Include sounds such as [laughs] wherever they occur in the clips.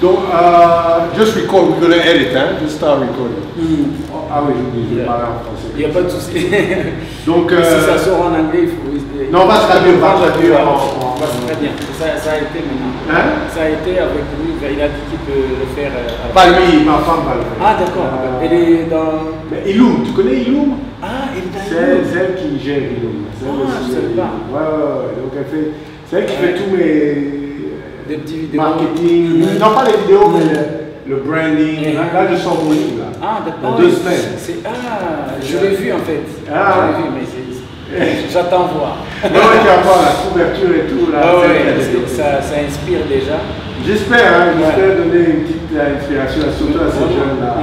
Donc, uh, just record, we're gonna edit, hein? Just start recording. Oh, ah oui, je vais parler en français. Il n'y a pas de souci. [laughs] Donc, si euh, ça sort en anglais, il faut. Non, on va traduire, on va traduire en- très bien. Ça, ça a été maintenant. Hein? Ça a été avec lui, il a dit qu'il peut le faire. euh, pas lui, ma femme va le faire. Ah, d'accord. Euh, Elle est dans. mais Ilum, tu connais Ilum Ah, elle est dans. C'est elle qui gère elle Ah, je savais Ilum. pas. Ouais, ouais, ouais. Donc, elle fait. C'est elle qui fait tous mes. Des petites vidéos. Marketing. Non, pas les vidéos, mais le, le branding. Mhm. Là, je sors mon livre, là. Ah, d'accord. Deux semaines. Ah, je l'ai vu en fait. Ah. Je l'ai vu, mais [laughs] j'attends voir. Non, tu vas voir la couverture et tout, là. Ah ouais, ça, ça inspire déjà. J'espère, hein, j'espère donner une petite inspiration, surtout à ces jeunes-là.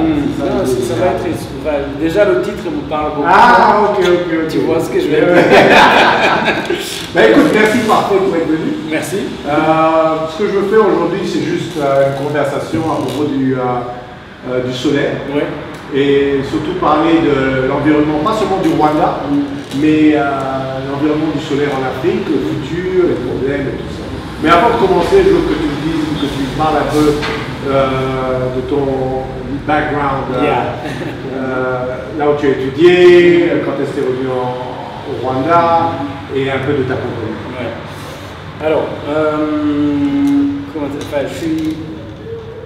C'est ça, va être. Déjà, le titre me parle beaucoup. Ah, ok, ok, ok. Tu vois ce que je vais Ouais, dire. ouais. [laughs] Ben écoute, merci parfait pour être venu. Merci. Euh, ce que je veux faire aujourd'hui, c'est juste euh, une conversation à propos du, euh, du solaire Ouais. et surtout parler de l'environnement, pas seulement du Rwanda, mais l'environnement du solaire en Afrique, le futur, les problèmes et tout ça. Mais avant de commencer, je veux que tu me dises, que tu me parles un peu euh, de ton background, euh, Yeah. euh, là où tu as étudié, quand est-ce que tu es revenu en- au Rwanda et un peu de ta compagnie. Ouais. Alors, comment enfin, je suis,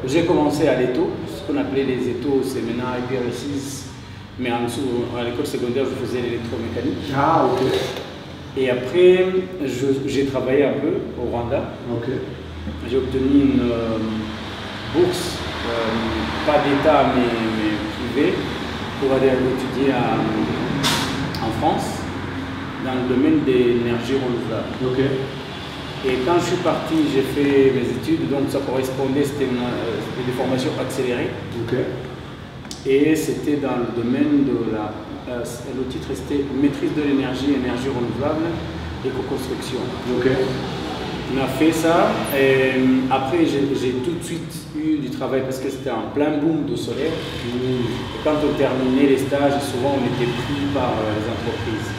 j'ai commencé à l'ETO, ce qu'on appelait les c'est maintenant IPRSIS, mais en dessous, à l'école secondaire, je faisais l'électromécanique. Ah, ok. Et après, j'ai travaillé un peu au Rwanda. J'ai obtenu une euh, bourse, euh, pas d'État mais, mais privée, pour aller étudier à- en France dans le domaine des énergies renouvelables. Et quand je suis parti, j'ai fait mes études, donc ça correspondait, c'était euh, des formations accélérées. Et c'était dans le domaine de la. euh, le titre c'était Maîtrise de l'énergie, énergie renouvelable, éco-construction. On a fait ça, et euh, après j'ai tout de suite eu du travail parce que c'était en plein boom de solaire. Et quand on terminait les stages, souvent on était pris par euh, les entreprises.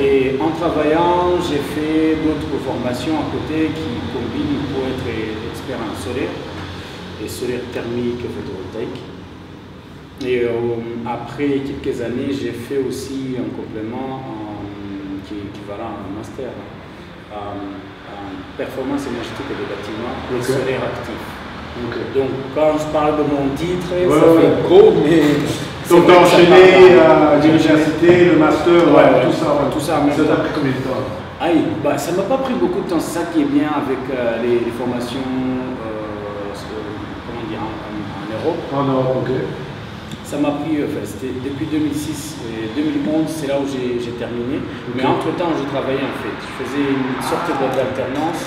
Et en travaillant, j'ai fait d'autres formations à côté qui combinent pour être expert en solaire, et solaire thermique et photovoltaïque. Et euh, après quelques années, j'ai fait aussi un complément en- qui équivalent à un master hein, en, en performance énergétique des bâtiments et Ok. solaire actif. Donc quand je parle de mon titre, Ouais, ça ouais. fait gros, mais... [laughs] Donc, tu vrai as que ça enchaîné euh, l'université, le master, Ouais, ouais, ouais. tout ça. Tout ça en même Ça t'a pris combien de temps? Ah oui, bah, ça m'a pas pris beaucoup de temps, c'est ça qui est bien avec euh, les, les formations euh, euh, comment dire, en, en- en Europe. Oh non, ok. Ça m'a pris, euh, enfin, c'était depuis 2006 et 2011, c'est là où j'ai terminé. Mais entre-temps, je travaillais en fait. Je faisais une sorte d'alternance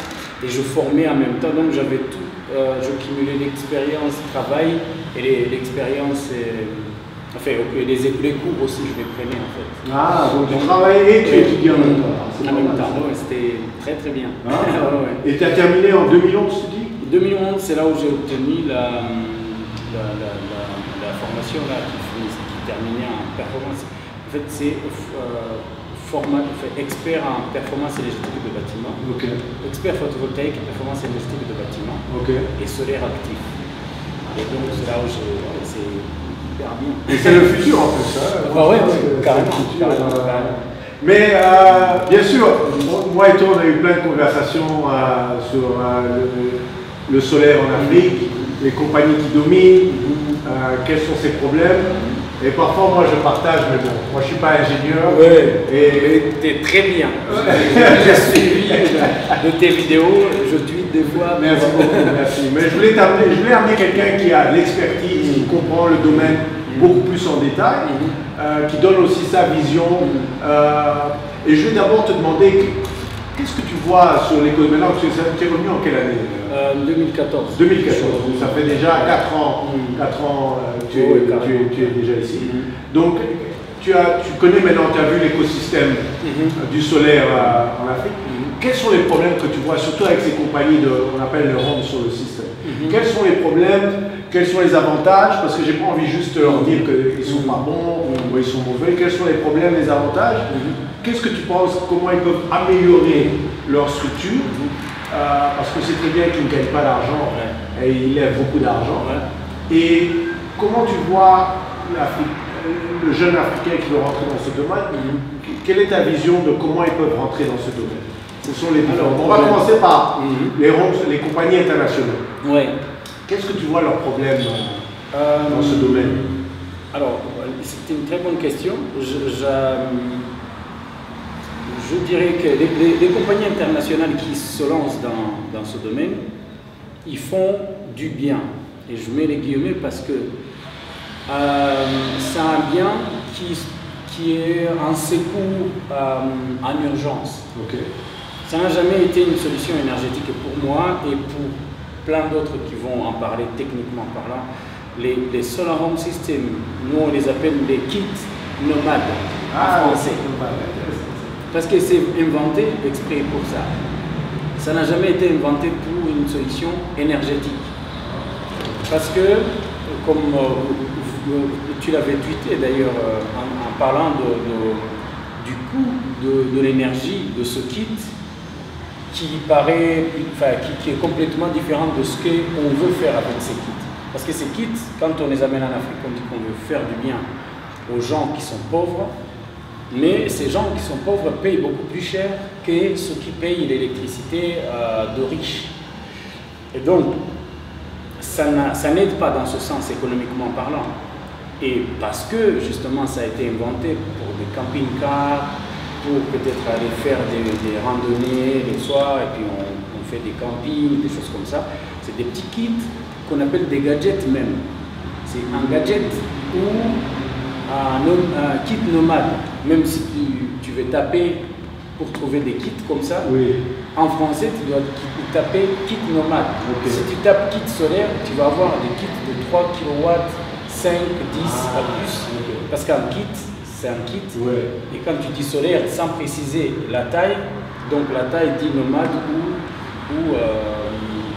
et je formais en même temps, donc j'avais tout. euh, je cumulais l'expérience travail et l'expérience, euh, enfin, les, les cours aussi, je les prenais en fait. Ah, donc tu travaillais et tu étudiais en même temps. Ah, En même temps, ouais, c'était très très bien. Ah. [laughs] Ouais. Et tu as terminé en 2011, tu dis? 2011, c'est là où j'ai obtenu la, la, la- qui, qui terminait en performance. En fait, c'est euh, forma- enfin, expert en performance énergétique de bâtiment, expert photovoltaïque en performance énergétique de bâtiment et solaire actif. Et donc, c'est là où c'est hyper bien. Et c'est le futur en plus. Hein. Bah ouais, ouais, futur, carrément, euh, carrément. Mais euh, bien sûr, moi et toi, on a eu plein de conversations euh, sur euh, le, le solaire en Afrique, les compagnies qui dominent, euh, quels sont ces problèmes. Et parfois, moi, je partage, mais bon, moi, je suis pas ingénieur. Et T'es très bien. [laughs] J'ai suivi de, tes vidéos, je tweete des fois. mais Merci beaucoup, merci. Mais je voulais t'amener, je voulais amener quelqu'un qui a l'expertise, qui comprend le domaine beaucoup plus en détail, euh, qui donne aussi sa vision. Euh, et je vais d'abord te demander, qu'est-ce que tu vois sur l'économie Maintenant, tu es revenu en quelle année? Euh, Euh, 2014. 2014, donc ça fait déjà 4 ans, Mm. quatre ans euh, tu, es, Oui, tu es- carrément. tu es déjà ici. Mm. Donc tu, as, tu connais maintenant, tu as vu l'écosystème Mhm. euh, du solaire euh, en Afrique. Mhm. Quels sont les problèmes que tu vois, surtout avec ces compagnies de, on appelle le home sur le système Mhm. Quels sont les problèmes Quels sont les avantages? Parce que j'ai pas envie juste de leur dire qu'ils sont pas bons ou ils sont mauvais. Quels sont les problèmes, les avantages? Mhm. Qu'est-ce que tu penses? Comment ils peuvent améliorer leur structure? Euh, parce que c'est très bien qu'il ne gagne pas d'argent et il lève beaucoup d'argent. Et comment tu vois le jeune Africain qui veut rentrer dans ce domaine? Mm-hmm. Quelle est ta vision de comment ils peuvent rentrer dans ce domaine? Ce sont les On va commencer par mm-hmm. les, les compagnies internationales. Ouais. Qu'est-ce que tu vois leurs problèmes euh, dans ce domaine? Alors, c'est une très bonne question. Je, je, dirais que les, compagnies internationales qui se lancent dans, dans, ce domaine, ils font du bien. Et je mets les guillemets parce que euh, c'est un bien qui, qui est un secours euh, en urgence. Ça n'a jamais été une solution énergétique pour moi et pour plein d'autres qui vont en parler techniquement parlant. Les, les solar home systems, nous on les appelle les kits nomades en ah, français. Parce que c'est inventé exprès pour ça. Ça n'a jamais été inventé pour une solution énergétique. Parce que, comme euh, tu l'avais tweeté d'ailleurs euh, en, parlant de, du coût de, de l'énergie de ce kit, qui paraît, enfin, qui, est complètement différent de ce qu'on veut faire avec ces kits. Parce que ces kits, quand on les amène en Afrique, on dit qu'on veut faire du bien aux gens qui sont pauvres, mais ces gens qui sont pauvres payent beaucoup plus cher que ceux qui payent l'électricité euh, de riches. Et donc, ça n'aide pas dans ce sens économiquement parlant. Et parce que justement ça a été inventé pour des camping-cars, pour peut-être aller faire des, randonnées les soirs et puis on, fait des campings, des choses comme ça. C'est des petits kits qu'on appelle des gadgets même. C'est un gadget ou un, kit nomade. Même si tu, veux taper pour trouver des kits comme ça, en français tu dois taper kit nomade. Si tu tapes kit solaire, tu vas avoir des kits de 3 kW, 5, 10 à plus. Parce qu'un kit, c'est un kit. Et quand tu dis solaire, sans préciser la taille, donc la taille dit nomade ou, ou euh,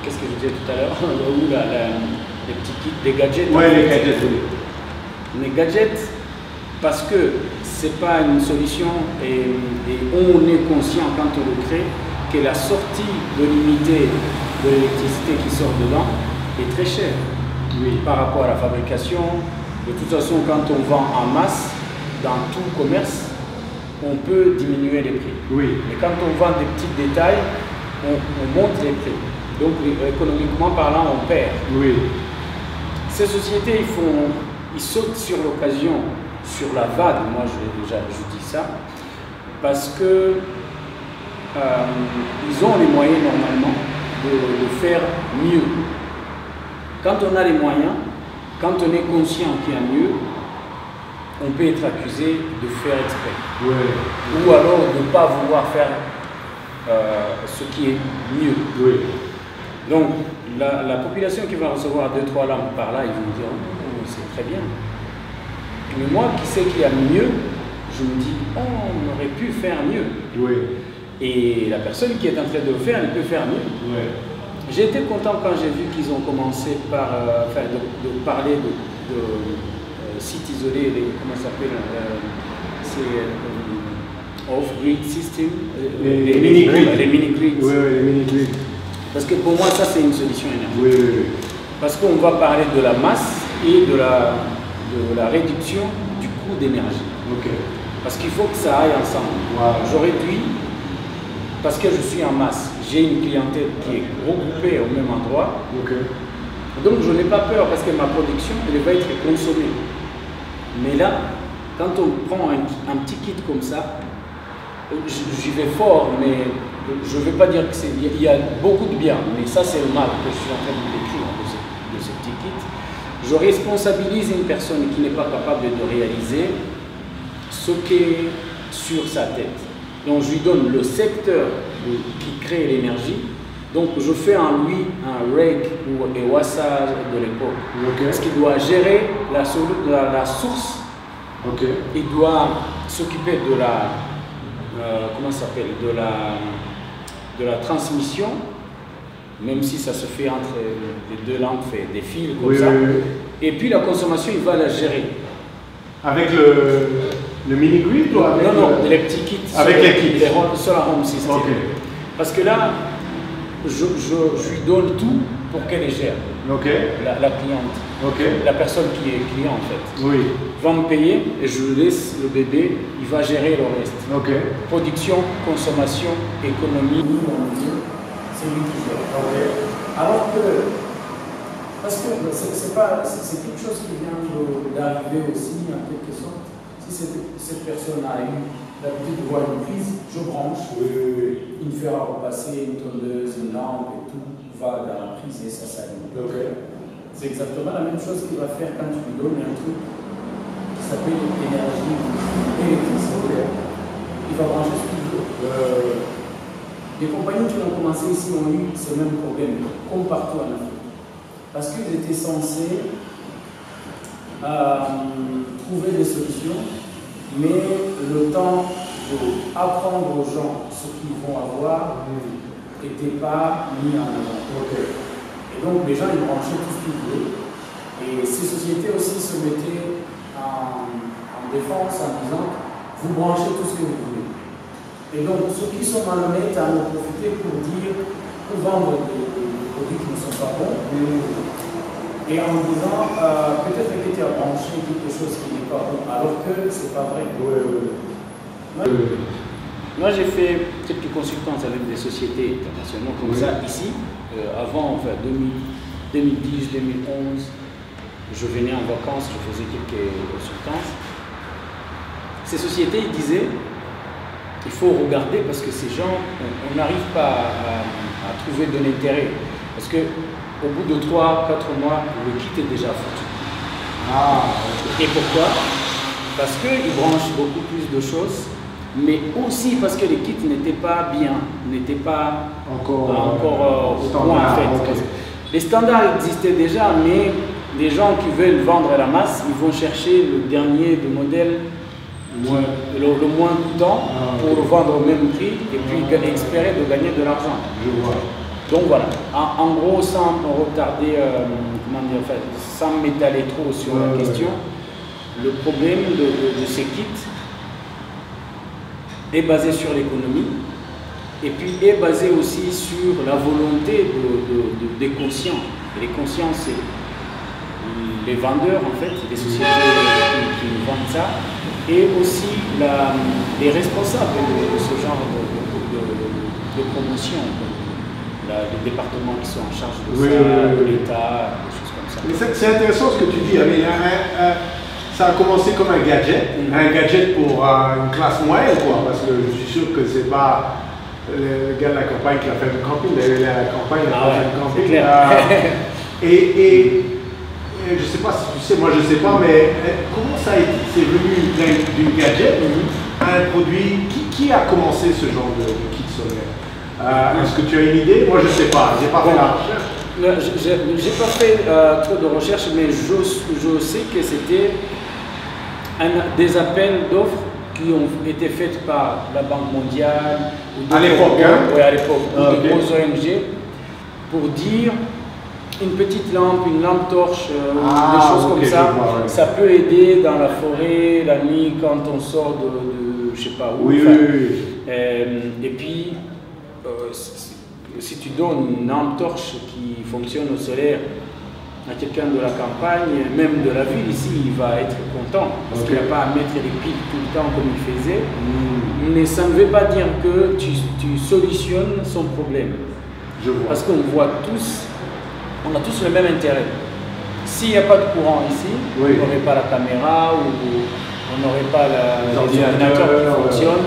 qu'est-ce que je disais tout à l'heure, [laughs] ou les petits kits, les gadgets. Oui, les gadgets. Les gadgets, parce que c'est pas une solution et, on est conscient quand on le crée que la sortie de l'unité de l'électricité qui sort dedans est très chère oui. par rapport à la fabrication. De toute façon, quand on vend en masse, dans tout commerce, on peut diminuer les prix. Oui. Mais quand on vend des petits détails, on, monte les prix. Donc économiquement parlant, on perd. Oui. Ces sociétés, ils, font, ils sautent sur l'occasion, sur la vague, moi je, je, dis ça, parce que euh, ils ont les moyens normalement de, de faire mieux. Quand on a les moyens, quand on est conscient qu'il y a mieux, on peut être accusé de faire exprès. Ou alors de ne pas vouloir faire euh, ce qui est mieux. Donc, la, population qui va recevoir deux, trois lampes par là, ils vont dire oh, c'est très bien. Mais moi qui sais qu'il y a mieux, je me dis oh, on aurait pu faire mieux. Et la personne qui est en train de le faire, elle peut faire mieux. J'ai été content quand j'ai vu qu'ils ont commencé par euh, de, parler de isolés, les, comment ça s'appelle euh, C'est euh, off-grid system, euh, les, les mini-grids. Les mini-grids. Oui, oui, les mini-grids. Parce que pour moi, ça, c'est une solution énergétique. Oui, oui, oui. Parce qu'on va parler de la masse et de la, de la réduction du coût d'énergie. Ok. Parce qu'il faut que ça aille ensemble. Je réduis parce que je suis en masse. J'ai une clientèle qui est regroupée au même endroit. Ok. Donc je n'ai pas peur parce que ma production elle va être consommée. Mais là, quand on prend un, petit kit comme ça, j'y vais fort, mais je ne vais pas dire qu'il y a beaucoup de bien, mais ça c'est le mal que je suis en train de décrire de ce, petit kit. Je responsabilise une personne qui n'est pas capable de réaliser ce qui est sur sa tête. Donc je lui donne le secteur qui crée l'énergie. Donc je fais en lui un reg ou un wassage de l'époque. Parce qu'il doit gérer la, la, source. Il doit s'occuper de la, euh, comment s'appelle, de la, de la transmission, même si ça se fait entre les deux lampes, fait des fils comme ça. Et puis la consommation, il va la gérer. Avec le, le mini grid ou Non, non, les petits kits. Avec les kits. Les solar home system. Parce que là, je, lui donne tout pour qu'elle gère. La, cliente. La personne qui est client en fait. Oui. Va me payer et je laisse le bébé, il va gérer le reste. Production, consommation, économie. C'est lui qui gère. Alors que, parce que c'est quelque chose qui vient d'arriver aussi en quelque sorte. Si cette personne a eu L'habitude de voir une prise, je branche, il me fera repasser une tondeuse, une lampe et tout va dans la prise et ça s'allume. C'est exactement la même chose qu'il va faire quand tu lui donnes un truc qui s'appelle l'énergie électrique. Il va brancher ce qu'il veut. les compagnies qui ont commencé ici ont eu ce même problème, comme partout en Afrique. Parce qu'ils étaient censés euh, trouver des solutions mais le temps d'apprendre aux gens ce qu'ils vont avoir n'était pas mis en avant. Et donc les gens ils branchaient tout ce qu'ils voulaient. Et ces sociétés aussi se mettaient en, défense en disant vous branchez tout ce que vous voulez. Et donc ceux qui sont malhonnêtes à en profiter pour dire, pour vendre des, produits qui ne sont pas bons, et en disant euh, peut-être que tu as branché quelque chose qui n'est pas bon, alors que c'est pas vrai. Moi, j'ai fait quelques consultances avec des sociétés internationales comme ça ici, euh, avant, enfin 2010, 2011. Je venais en vacances, je faisais quelques consultances. Ces sociétés, ils disaient il faut regarder parce que ces gens, on n'arrive pas à, à trouver de l'intérêt. Parce que au bout de 3-4 mois, le kit est déjà foutu. Ah, Et pourquoi? Parce qu'ils branchent beaucoup plus de choses, mais aussi parce que les kits n'étaient pas bien, n'étaient pas encore, encore euh, au point en fait. Les standards existaient déjà, mais les gens qui veulent vendre à la masse, ils vont chercher le dernier de modèle le, le, moins coûtant ah, pour le vendre au même prix et puis ah. espérer de gagner de l'argent. Je vois. Donc voilà, en, gros, sans retarder, euh, comment dire, sans m'étaler trop sur la question, le problème de, ces kits est basé sur l'économie et puis est basé aussi sur la volonté des conscients. Et les conscients, c'est les vendeurs, en fait, les sociétés qui, vendent ça, et aussi les responsables de, ce genre de, promotion les départements qui sont en charge de ça, l'État, des choses comme ça. C'est intéressant ce que tu dis. ça a commencé comme un gadget, mm. un gadget pour euh, une classe moyenne, quoi, parce que je suis sûr que c'est pas le gars de la campagne qui a fait le camping, la campagne a fait le camping. [laughs] et, et, je ne sais pas si tu sais, moi je ne sais pas, mais comment ça a été, c'est venu d'une gadget mm-hmm. à un produit, qui, qui, a commencé ce genre de kit solaire? Euh, est-ce que tu as une idée? Moi, je ne sais pas. J'ai pas fait la recherche. J'ai pas fait euh, trop de recherches, mais je, je sais que c'était des appels d'offres qui ont été faits par la Banque mondiale. à l'époque, hein? Oui, à l'époque, ah, grosses ONG, pour dire une petite lampe, une lampe torche, euh, ah, des choses comme ça. Ça peut aider dans la forêt, la nuit, quand on sort de, de je sais pas où. Oui, oui, oui. et puis, euh, si tu donnes une lampe torche qui fonctionne au solaire à quelqu'un de la campagne, même de la ville ici, il va être content parce qu'il n'a pas à mettre les piles tout le temps comme il faisait. Hmm. Mais ça ne veut pas dire que tu, tu solutionnes son problème. Je vois. Parce qu'on voit tous, on a tous le même intérêt. S'il n'y a pas de courant ici, on n'aurait pas la caméra ou on n'aurait pas l'ordinateur qui fonctionne.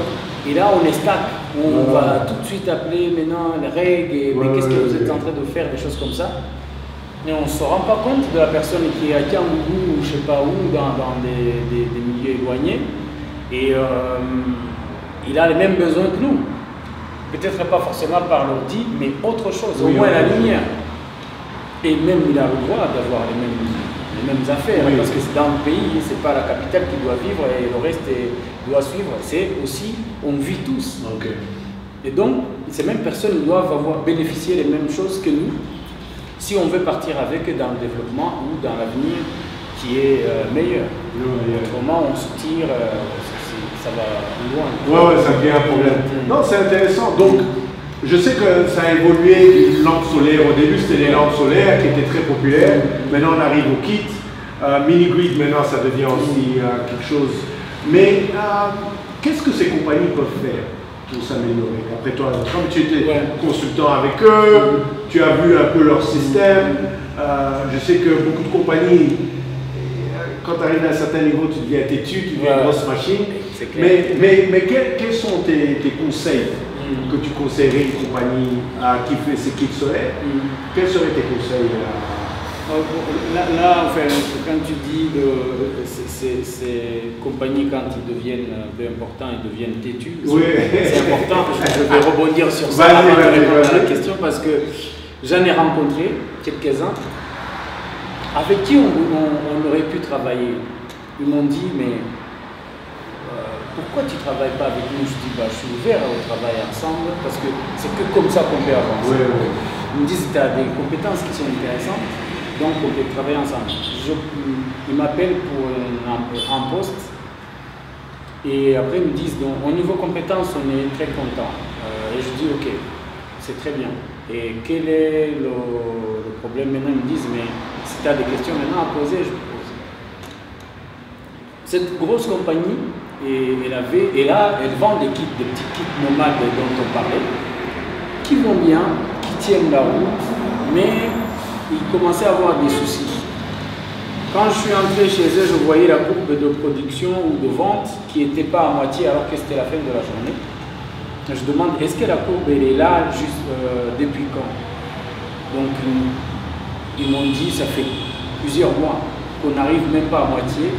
Et là, on est stack. On va tout de suite appeler maintenant les règles, mais qu'est-ce que vous êtes en train de faire, des choses comme ça. Et on ne se rend pas compte de la personne qui est à Kiangougou ou je sais pas où, dans, des, milieux éloignés. Et euh, il a les mêmes besoins que nous. Peut-être pas forcément par l'ordi, mais autre chose, au moins la lumière. Et même il a le droit d'avoir les mêmes les mêmes affaires, parce que c'est dans le pays, c'est pas la capitale qui doit vivre et le reste doit suivre, c'est aussi, on vit tous. Et donc, ces mêmes personnes doivent avoir bénéficié les mêmes choses que nous, si on veut partir avec dans le développement ou dans l'avenir qui est euh, meilleur. Comment on se tire, euh, ça va loin. Ouais, ouais, ça devient un problème. Non, c'est intéressant. Donc, Je sais que ça a évolué d'une lampe solaire. Au début, c'était les lampes solaires qui étaient très populaires. Maintenant, on arrive au kit. Euh, mini grid, maintenant, ça devient aussi euh, quelque chose. Mais euh, qu'est-ce que ces compagnies peuvent faire pour s'améliorer? Après toi, comme tu étais consultant avec eux, tu as vu un peu leur système. je sais que beaucoup de compagnies, quand tu arrives à un certain niveau, tu deviens têtu, tu deviens une grosse machine. Mais, mais, mais quels, sont tes, conseils. Que tu conseillerais une compagnie qui fait ses kits solaires mm. Quels seraient tes conseils Là, enfin, quand tu dis que ces, compagnies, quand ils deviennent peu importants, ils deviennent têtus, c'est important. Je, vais [laughs] rebondir sur ça avant de répondre à la question parce que j'en ai rencontré quelques-uns avec qui on, aurait pu travailler. Ils m'ont dit, mais euh, pourquoi tu ne travailles pas avec nous? Je dis, bah, je suis ouvert au travail ensemble parce que c'est que comme ça qu'on peut avancer. Ils me disent, tu as des compétences qui sont intéressantes donc on peut travailler ensemble. Je, ils m'appellent pour un, poste et après ils me disent donc au niveau compétences on est très content. Euh, et je dis ok, c'est très bien. Et quel est le, problème? Maintenant Ils me disent mais si tu as des questions maintenant à poser, je pose. Cette grosse compagnie, et, et là, elle vend des kits, des petits kits nomades dont on parlait, qui vont bien, qui tiennent la route, mais ils commençaient à avoir des soucis. Quand je suis entré chez eux, je voyais la courbe de production ou de vente qui n'était pas à moitié alors que c'était la fin de la journée. Je demande, est-ce que la courbe elle est là juste euh, depuis quand? Donc ils, m'ont dit, ça fait plusieurs mois qu'on n'arrive même pas à moitié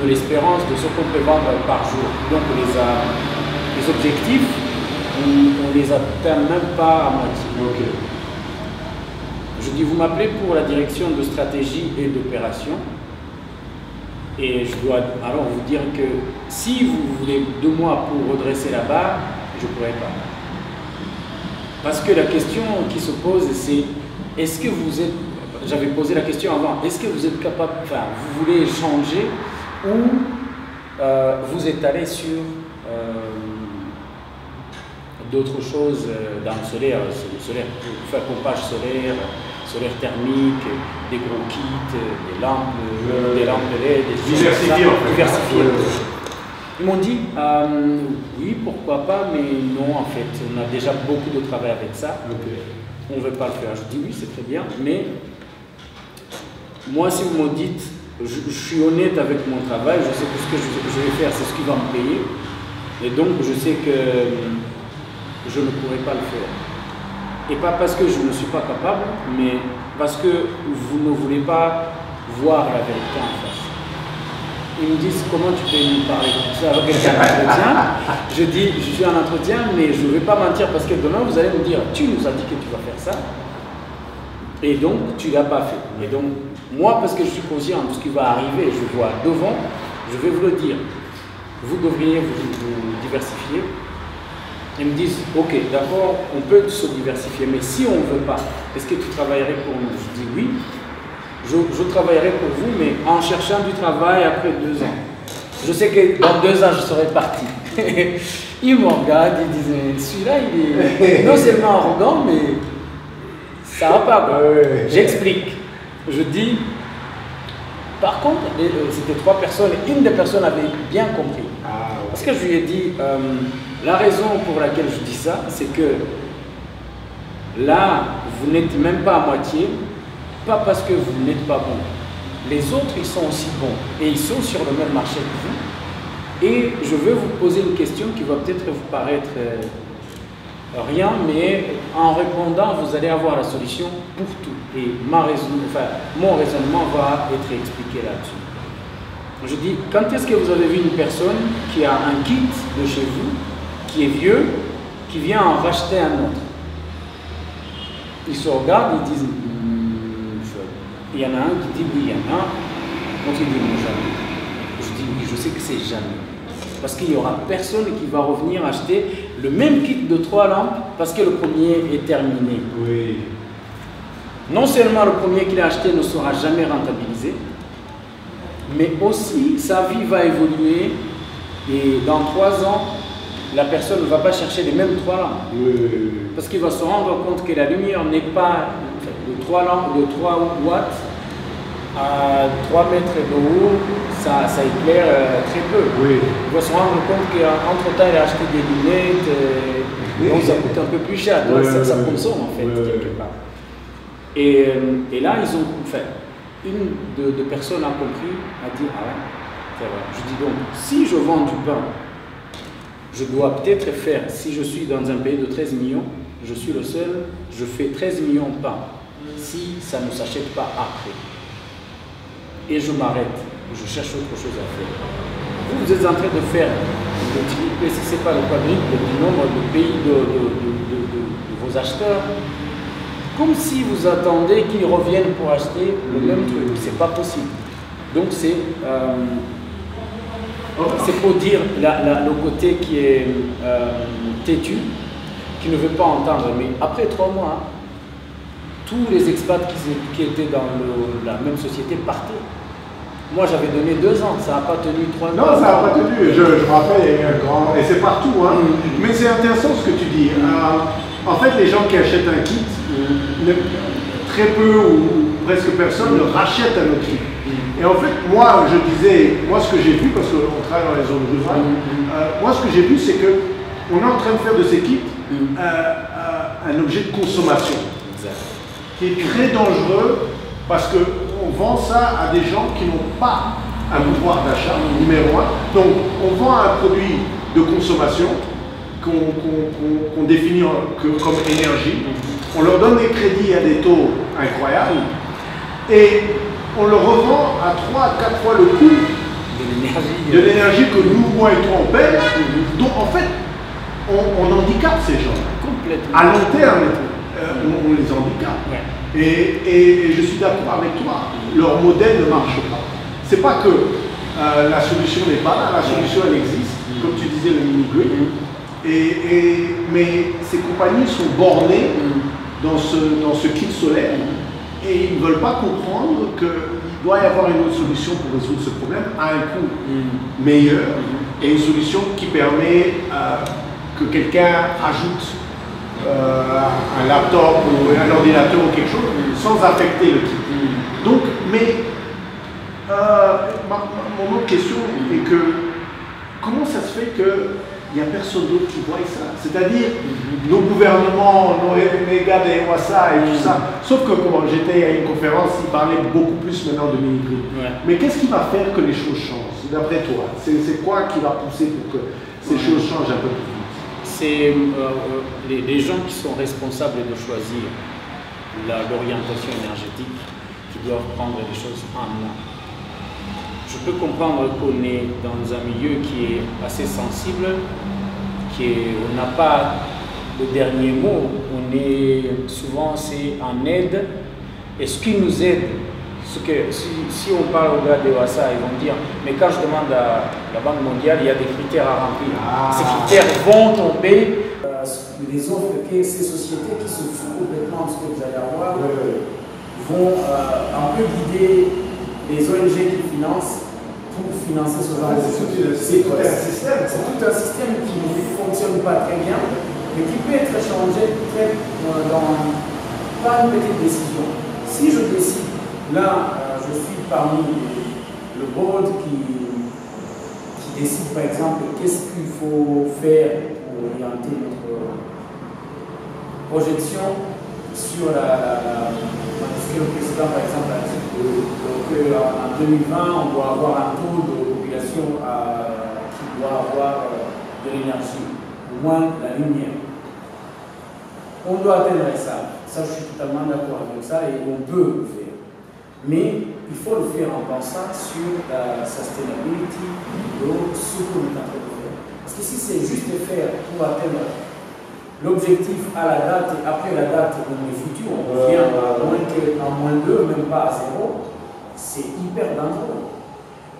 de l'espérance de ce qu'on peut vendre par jour. Donc les, les objectifs, on ne les atteint même pas à moitié. Je dis, vous m'appelez pour la direction de stratégie et d'opération. Et je dois alors vous dire que si vous voulez deux mois pour redresser la barre, je ne pourrai pas. Parce que la question qui se pose, c'est est-ce que vous êtes, j'avais posé la question avant, est-ce que vous êtes capable, enfin, vous voulez changer ou euh, vous êtes allé sur euh, d'autres choses euh, dans le solaire, le solaire, faire pompage solaire, solaire thermique, des gros kits, des lampes, euh, des lampes LED, des diversifiés. Ils m'ont dit, euh, oui, pourquoi pas, mais non, en fait, on a déjà beaucoup de travail avec ça. On ne veut pas le faire. Je dis, oui, c'est très bien, mais moi, si vous me dites, je, suis honnête avec mon travail, je sais que ce que je, vais faire, c'est ce qui va me payer, et donc je sais que je ne pourrai pas le faire. Et pas parce que je ne suis pas capable, mais parce que vous ne voulez pas voir la vérité en face. Ils me disent comment tu peux nous parler comme ça avec quelqu'un entretien. Je dis je suis en entretien, mais je ne vais pas mentir parce que demain vous allez me dire tu nous as dit que tu vas faire ça. Et donc tu ne l'as pas fait. Et donc moi, parce que je suis conscient de ce qui va arriver, je vois devant, je vais vous le dire. Vous devriez vous diversifier ils me disent, ok, d'accord, on peut se diversifier, mais si on ne veut pas, est-ce que tu travaillerais pour nous? Je dis oui, je, travaillerai pour vous, mais en cherchant du travail après deux ans. Je sais que dans deux ans, je serai parti. [laughs] ils me regardent, ils disent, celui-là, il est [laughs] non seulement arrogant, mais ça va pas. J'explique. Je dis, par contre, euh, c'était trois personnes, et une des personnes avait bien compris. Ah, Parce que je lui ai dit, euh, la raison pour laquelle je dis ça, c'est que là, vous n'êtes même pas à moitié, pas parce que vous n'êtes pas bon. Les autres, ils sont aussi bons et ils sont sur le même marché que vous. Et je veux vous poser une question qui va peut-être vous paraître euh, rien, mais en répondant, vous allez avoir la solution pour tout. Et mon raisonnement va être expliqué là-dessus. Je dis, quand est-ce que vous avez vu une personne qui a un kit de chez vous qui est vieux, qui vient en racheter un autre? Ils se regardent, ils disent, hmm, il y en a un qui dit oui, il y en a un, donc il jamais. Je dis oui, je sais que c'est jamais. Parce qu'il n'y aura personne qui va revenir acheter le même kit de trois lampes parce que le premier est terminé. Oui. Non seulement le premier qu'il a acheté ne sera jamais rentabilisé, mais aussi sa vie va évoluer et dans trois ans, la personne ne va pas chercher les mêmes trois lampes. Parce qu'il va se rendre compte que la lumière n'est pas de 3, lampes, de 3 watts à 3 mètres de haut, ça, ça éclaire euh, très peu. Il va se rendre compte qu'entre-temps, il a acheté des lunettes, euh, donc ça coûte un peu plus cher. Donc ça, ça, consomme en fait, quelque part. Et, euh, et, là, ils ont, enfin, une de, de personnes a compris, a dit, ah ouais, je dis donc, si je vends du pain, je dois peut-être faire, si je suis dans un pays de 13 millions, je suis le seul, je fais 13 millions de pain. Si ça ne s'achète pas après. Et je m'arrête, je cherche autre chose à faire. Vous, vous êtes en train de faire le si ce n'est pas le quadruple du nombre de pays de, vos acheteurs, comme si vous attendez qu'ils reviennent pour acheter le même truc. C'est pas possible. Donc c'est euh, c'est pour dire le côté qui est euh, têtu, qui ne veut pas entendre. Mais après trois mois, tous les expats qui, étaient dans la même société partaient. Moi, j'avais donné deux ans, ça n'a pas tenu trois ans. Non, ça n'a pas tenu. Je, me rappelle, il y a un grand. Et c'est partout. Hein. Mm. Mais c'est intéressant ce que tu dis. Euh, en fait, les gens qui achètent un kit, très peu ou presque personne ne rachète un autre kit. Et en fait, moi, je disais, moi, ce que j'ai vu, parce qu'on travaille dans les zones rurales, mm-hmm. euh, moi, ce que j'ai vu, c'est qu'on est en train de faire de ces kits mm-hmm. euh, euh, un objet de consommation, qui est très dangereux, parce qu'on vend ça à des gens qui n'ont pas un pouvoir d'achat, numéro un. Donc, on vend un produit de consommation qu'on définit comme énergie. Mm-hmm. On leur donne des crédits à des taux incroyables. Et on le revend à 3 à 4 fois le coût de l'énergie que nous, moi et toi, on paye. Donc en fait, on, handicape ces gens. Complètement. À long terme, euh, on, les handicape. Et, je suis d'accord avec toi, leur modèle ne marche pas. C'est pas que euh, la solution n'est pas là, la solution elle existe, mm. comme tu disais, le mini-grid. Mm. Et, mais ces compagnies sont bornées mm. Dans, ce, dans ce kit solaire et ils ne veulent pas comprendre qu'il doit y avoir une autre solution pour résoudre ce problème à un coût meilleur et une solution qui permet euh, que quelqu'un ajoute euh, un laptop ou un ordinateur ou quelque chose sans affecter le kit. Donc, mais euh, mon autre question est que comment ça se fait que il n'y a personne d'autre qui voit ça. C'est-à-dire, nos gouvernements, nos méga des ça et tout ça. Sauf que comment j'étais à une conférence, ils parlaient beaucoup plus maintenant de mini Mais qu'est-ce qui va faire que les choses changent, d'après toi? C'est quoi qui va pousser pour que ces choses changent un peu plus vite? C'est euh, les, gens qui sont responsables de choisir l'orientation énergétique qui doivent prendre les choses en main. Je peux comprendre qu'on est dans un milieu qui est assez sensible, qui on n'a pas le dernier mot, on est souvent c'est en aide. Et ce qui nous aide, ce que, si, on parle au gars de Wassa, ils vont dire, mais quand je demande à la Banque mondiale, il y a des critères à remplir. Ah. Ces critères vont tomber. Euh, les offres que ces sociétés qui se foutent complètement de ce que vous allez avoir vont euh, un peu guider les ONG qui financent pour financer ce genre de choses. C'est tout un système. C'est tout un système qui ne fonctionne pas très bien, mais qui peut être changé très, dans pas une petite décision. Si je décide, là, euh, je suis parmi le board qui, qui décide par exemple qu'est-ce qu'il faut faire pour orienter notre projection sur la, ce que le président par exemple a dit qu'en 2020, on doit avoir un taux de population qui doit avoir euh, de l'énergie, au moins la lumière. On doit atteindre ça. Ça, je suis totalement d'accord avec ça et on peut le faire. Mais il faut le faire en pensant sur la sustainability de ce qu'on est en train de faire. Parce que si c'est juste faire pour atteindre l'objectif à la date et après la date on est foutu, on revient à moins, à moins 2, même pas à 0, c'est hyper dangereux.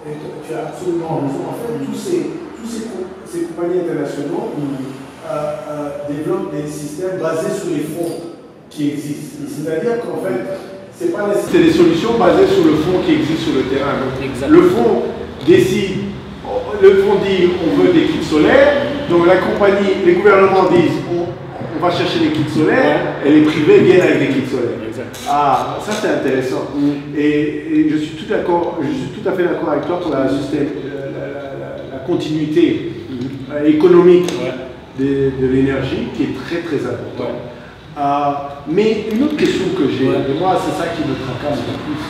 Et tu as absolument raison. En fait, tous ces, tous ces, ces compagnies internationaux euh, euh, développent des systèmes basés sur les fonds qui existent. C'est-à-dire qu'en fait, c'est pas c'est des solutions basées sur le fonds qui existe sur le terrain. le fonds décide, le fonds dit on veut des kits solaires, Donc la compagnie, les gouvernements disent on, on va chercher des kits solaires et les privés viennent avec des kits solaires. Exact. Ah, ça c'est intéressant. Mm. Et, et je suis tout d'accord, je suis tout à fait d'accord avec toi pour la, euh, la, la- la- la continuité euh, économique Ouais. de, de l'énergie qui est très très importante. Ouais. Euh, mais une autre question que j'ai, et moi c'est ça qui me tracasse le plus.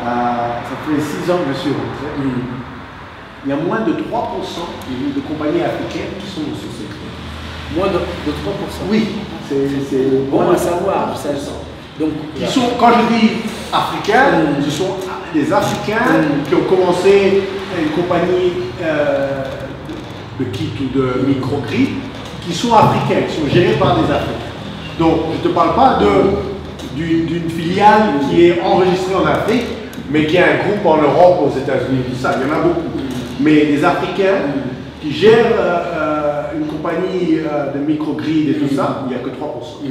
Euh, ça fait six ans que je suis rentré. Il y a moins de 3% de compagnies africaines qui sont dans ce secteur. Moins de, de 3%. Oui, c'est Bon à savoir. 3%. Ça, donc, Qui sont, quand je dis africains, Mm. ce sont des Africains Mm. qui ont commencé une compagnie euh, de kit ou de microgrid qui sont africains, qui sont gérés par des Africains. Donc, je ne te parle pas d'une filiale qui est enregistrée en Afrique, mais qui a un groupe en Europe, aux États-Unis, ça. Il y en a beaucoup. Mais des Africains qui gèrent euh, euh, une compagnie euh, de microgrid et tout ça, il n'y a que 3%. Mm.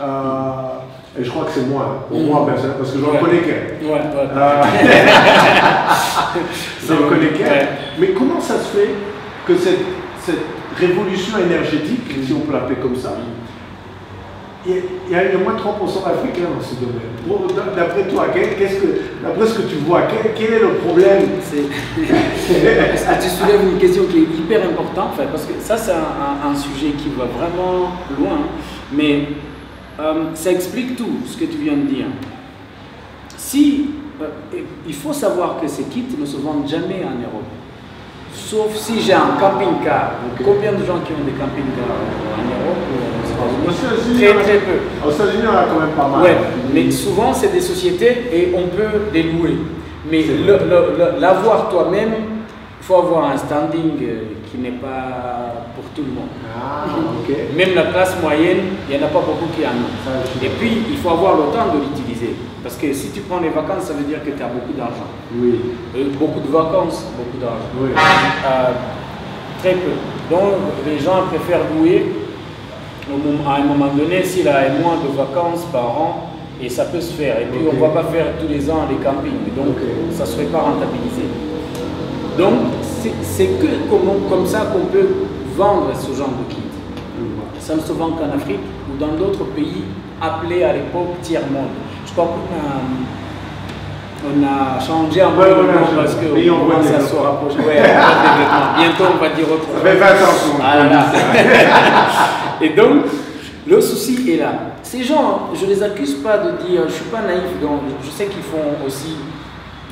Euh, et je crois que c'est moi, pour moi personnellement, parce que j'en Ouais. connais qu'un. Ouais, ouais. [laughs] Connais qu'un. Mais comment ça se fait que cette, cette révolution énergétique, si on peut l'appeler comme ça, il y, a, il y a- il y a moins de 3% d'Africains dans ce domaine. D'après toi, qu'est-ce que, d'après ce que tu vois, quel, est le problème? Que [laughs] tu soulèves une question qui est hyper importante, parce que ça, c'est un, sujet qui va vraiment loin, mais euh, ça explique tout ce que tu viens de dire. Si, euh, il faut savoir que ces kits ne se vendent jamais en Europe. Sauf si j'ai un camping-car. Combien de gens qui ont des camping-cars en Europe ou aux États-Unis Très très peu. Aux États-Unis, on a quand même pas mal. Ouais, mais souvent c'est des sociétés et on peut les louer. Mais l'avoir toi-même, il faut avoir un standing euh, qui n'est pas pour tout le monde. Ah. Même la classe moyenne, il n'y en a pas beaucoup qui en ont. Et puis, il faut avoir le temps de l'utiliser. Parce que si tu prends les vacances, ça veut dire que tu as beaucoup d'argent. Oui. Euh, beaucoup de vacances, beaucoup d'argent. Oui. Euh, très peu. Donc, les gens préfèrent louer à un moment donné s'il a moins de vacances par an et ça peut se faire. Et puis, on ne va pas faire tous les ans les campings. Donc, ça ne serait pas rentabilisé. Donc, c'est c'est que comme, comme ça qu'on peut vendre ce genre de kit. Ça ne se vend qu'en Afrique ou dans d'autres pays appelés à l'époque tiers-monde. Je crois qu'on a, on a changé un peu Ouais, le nom parce qu'on de commence à se rapprocher. Ouais. Bientôt, on va dire autre Ça chose. fait 20 ans qu'on Ah là là. [laughs] Et donc, le souci est là. Ces gens, je ne les accuse pas de dire, je ne suis pas naïf, donc je sais qu'ils font aussi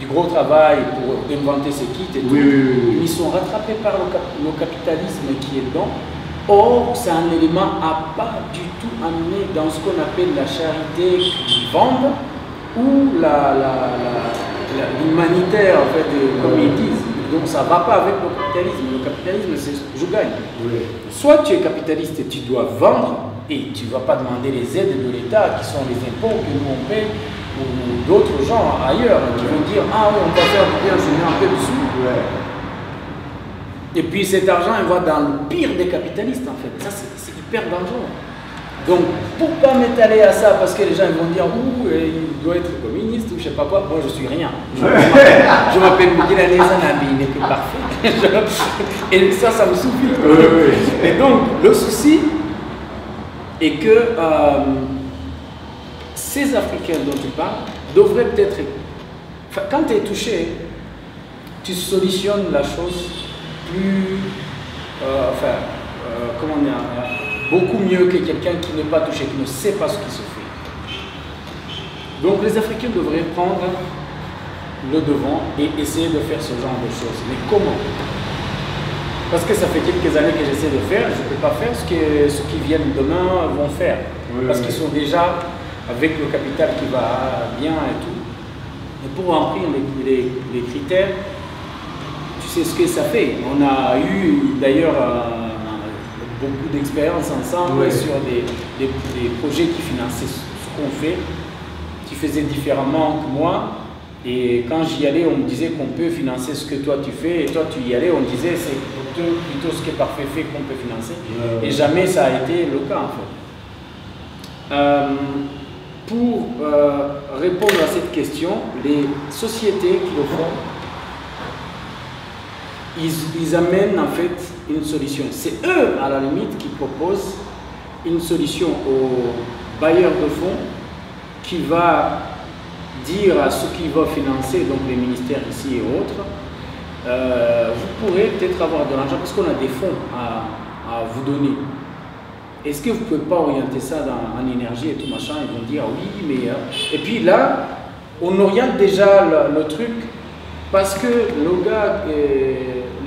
du gros travail pour inventer ces kits et tout. Oui, oui, oui, oui. Mais ils sont rattrapés par le, cap- le capitalisme qui est dedans. Or, c'est un élément à pas du tout amener dans ce qu'on appelle la charité vendent ou la, la- la- la- l'humanitaire, en fait, comme ils disent. Donc, ça ne va pas avec le capitalisme. Le capitalisme, c'est je gagne. Oui. Soit tu es capitaliste et tu dois vendre et tu ne vas pas demander les aides de l'État qui sont les impôts que nous on paie ou d'autres gens ailleurs qui vont dire Ah oui, on va faire du bien, je mets un peu de sous. Ouais. Et puis cet argent, il va dans le pire des capitalistes en fait. Ça, c'est hyper dangereux. Donc, pour pas m'étaler à ça, parce que les gens ils vont dire Ouh, euh, il doit être communiste ou je sais pas quoi, moi je suis rien. Je, [laughs] m'appelle Miguel Alezanabi, il n'est que parfait. [laughs] Et ça, ça me suffit. Et donc, le souci est que euh, ces Africains dont tu parles devraient peut-être. Quand tu es touché, tu solutionnes la chose plus. euh, enfin, euh, comment dire euh, Beaucoup mieux que quelqu'un qui n'est pas touché, qui ne sait pas ce qui se fait. Donc, les Africains devraient prendre le devant et essayer de faire ce genre de choses. Mais comment? Parce que ça fait quelques années que j'essaie de faire, je ne peux pas faire ce que ceux qui viennent demain vont faire. Oui, parce oui. qu'ils sont déjà avec le capital qui va bien et tout. Et pour remplir les, les- les critères, sais ce que ça fait. On a eu d'ailleurs euh, beaucoup d'expérience ensemble Oui. sur des, des- des projets qui finançaient ce qu'on fait, qui faisaient différemment que moi. Et quand j'y allais, on me disait qu'on peut financer ce que toi tu fais, et toi tu y allais, on me disait c'est plutôt, plutôt ce que Parfait fait qu'on peut financer. Et jamais ça a été le cas en fait. Euh, pour euh, répondre à cette question, les sociétés qui le font, ils, amènent en fait une solution. C'est eux, à la limite, qui proposent une solution aux bailleurs de fonds qui va dire à ceux qui vont financer, donc les ministères ici et autres, euh, vous pourrez peut-être avoir de l'argent parce qu'on a des fonds à, vous donner. Est-ce que vous ne pouvez pas orienter ça en énergie et tout machin? Ils vont dire oui, mais... Euh, et puis là, on oriente déjà le, truc parce que nos gars,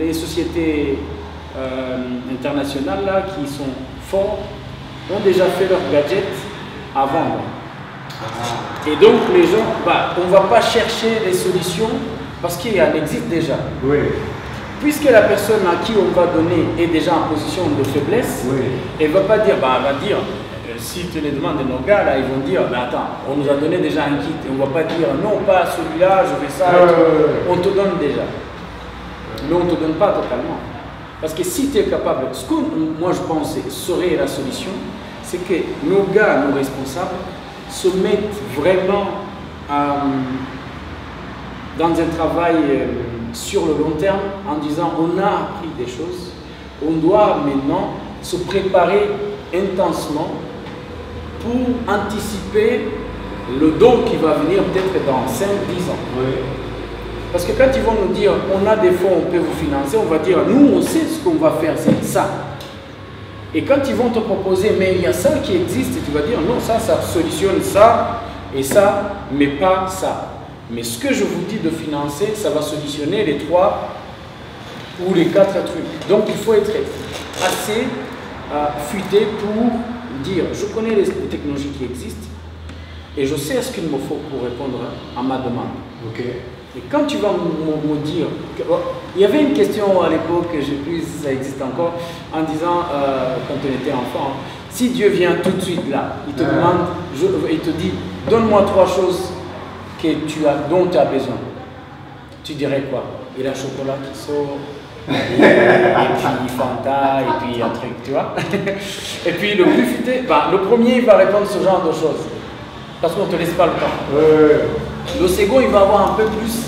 les sociétés euh, internationales là, qui sont forts, ont déjà fait leur gadget à vendre. Ah. Et donc les gens, bah, on ne va pas chercher des solutions parce qu'il en existe déjà. Oui. Puisque la personne à qui on va donner est déjà en position de faiblesse, elle ne va pas dire, bah, elle va dire, euh, si tu les demandes de nos gars, là, ils vont dire, mais attends, on nous a donné déjà un kit. Et on ne va pas dire, non, pas celui-là, je fais ça. on te donne déjà. Mais on ne te donne pas totalement. Parce que si tu es capable, ce que moi je pense serait la solution, c'est que nos gars, nos responsables, se mettent vraiment euh, dans un travail euh, sur le long terme en disant on a appris des choses, on doit maintenant se préparer intensement pour anticiper le don qui va venir peut-être dans 5-10 ans. Parce que quand ils vont nous dire on a des fonds, on peut vous financer, on va dire nous on sait ce qu'on va faire, c'est ça. Et quand ils vont te proposer mais il y a ça qui existe, tu vas dire non, ça, ça solutionne ça et ça, mais pas ça. Mais ce que je vous dis de financer, ça va solutionner les trois ou les quatre trucs. Donc il faut être assez euh, futé pour dire je connais les technologies qui existent et je sais ce qu'il me faut pour répondre à ma demande. Et quand tu vas me dire, il y avait une question à l'époque, je sais plus si ça existe encore, en disant, euh, quand on était enfant, si Dieu vient tout de suite là, il te demande, il te dit, donne-moi trois choses que tu as, dont tu as besoin. Tu dirais quoi? Il y a chocolat qui sort, et, puis Fanta, et puis un truc, tu vois. [laughs] et puis le plus futé, bah, le premier il va répondre ce genre de choses, parce qu'on ne te laisse pas le temps. Le second, il va avoir un peu plus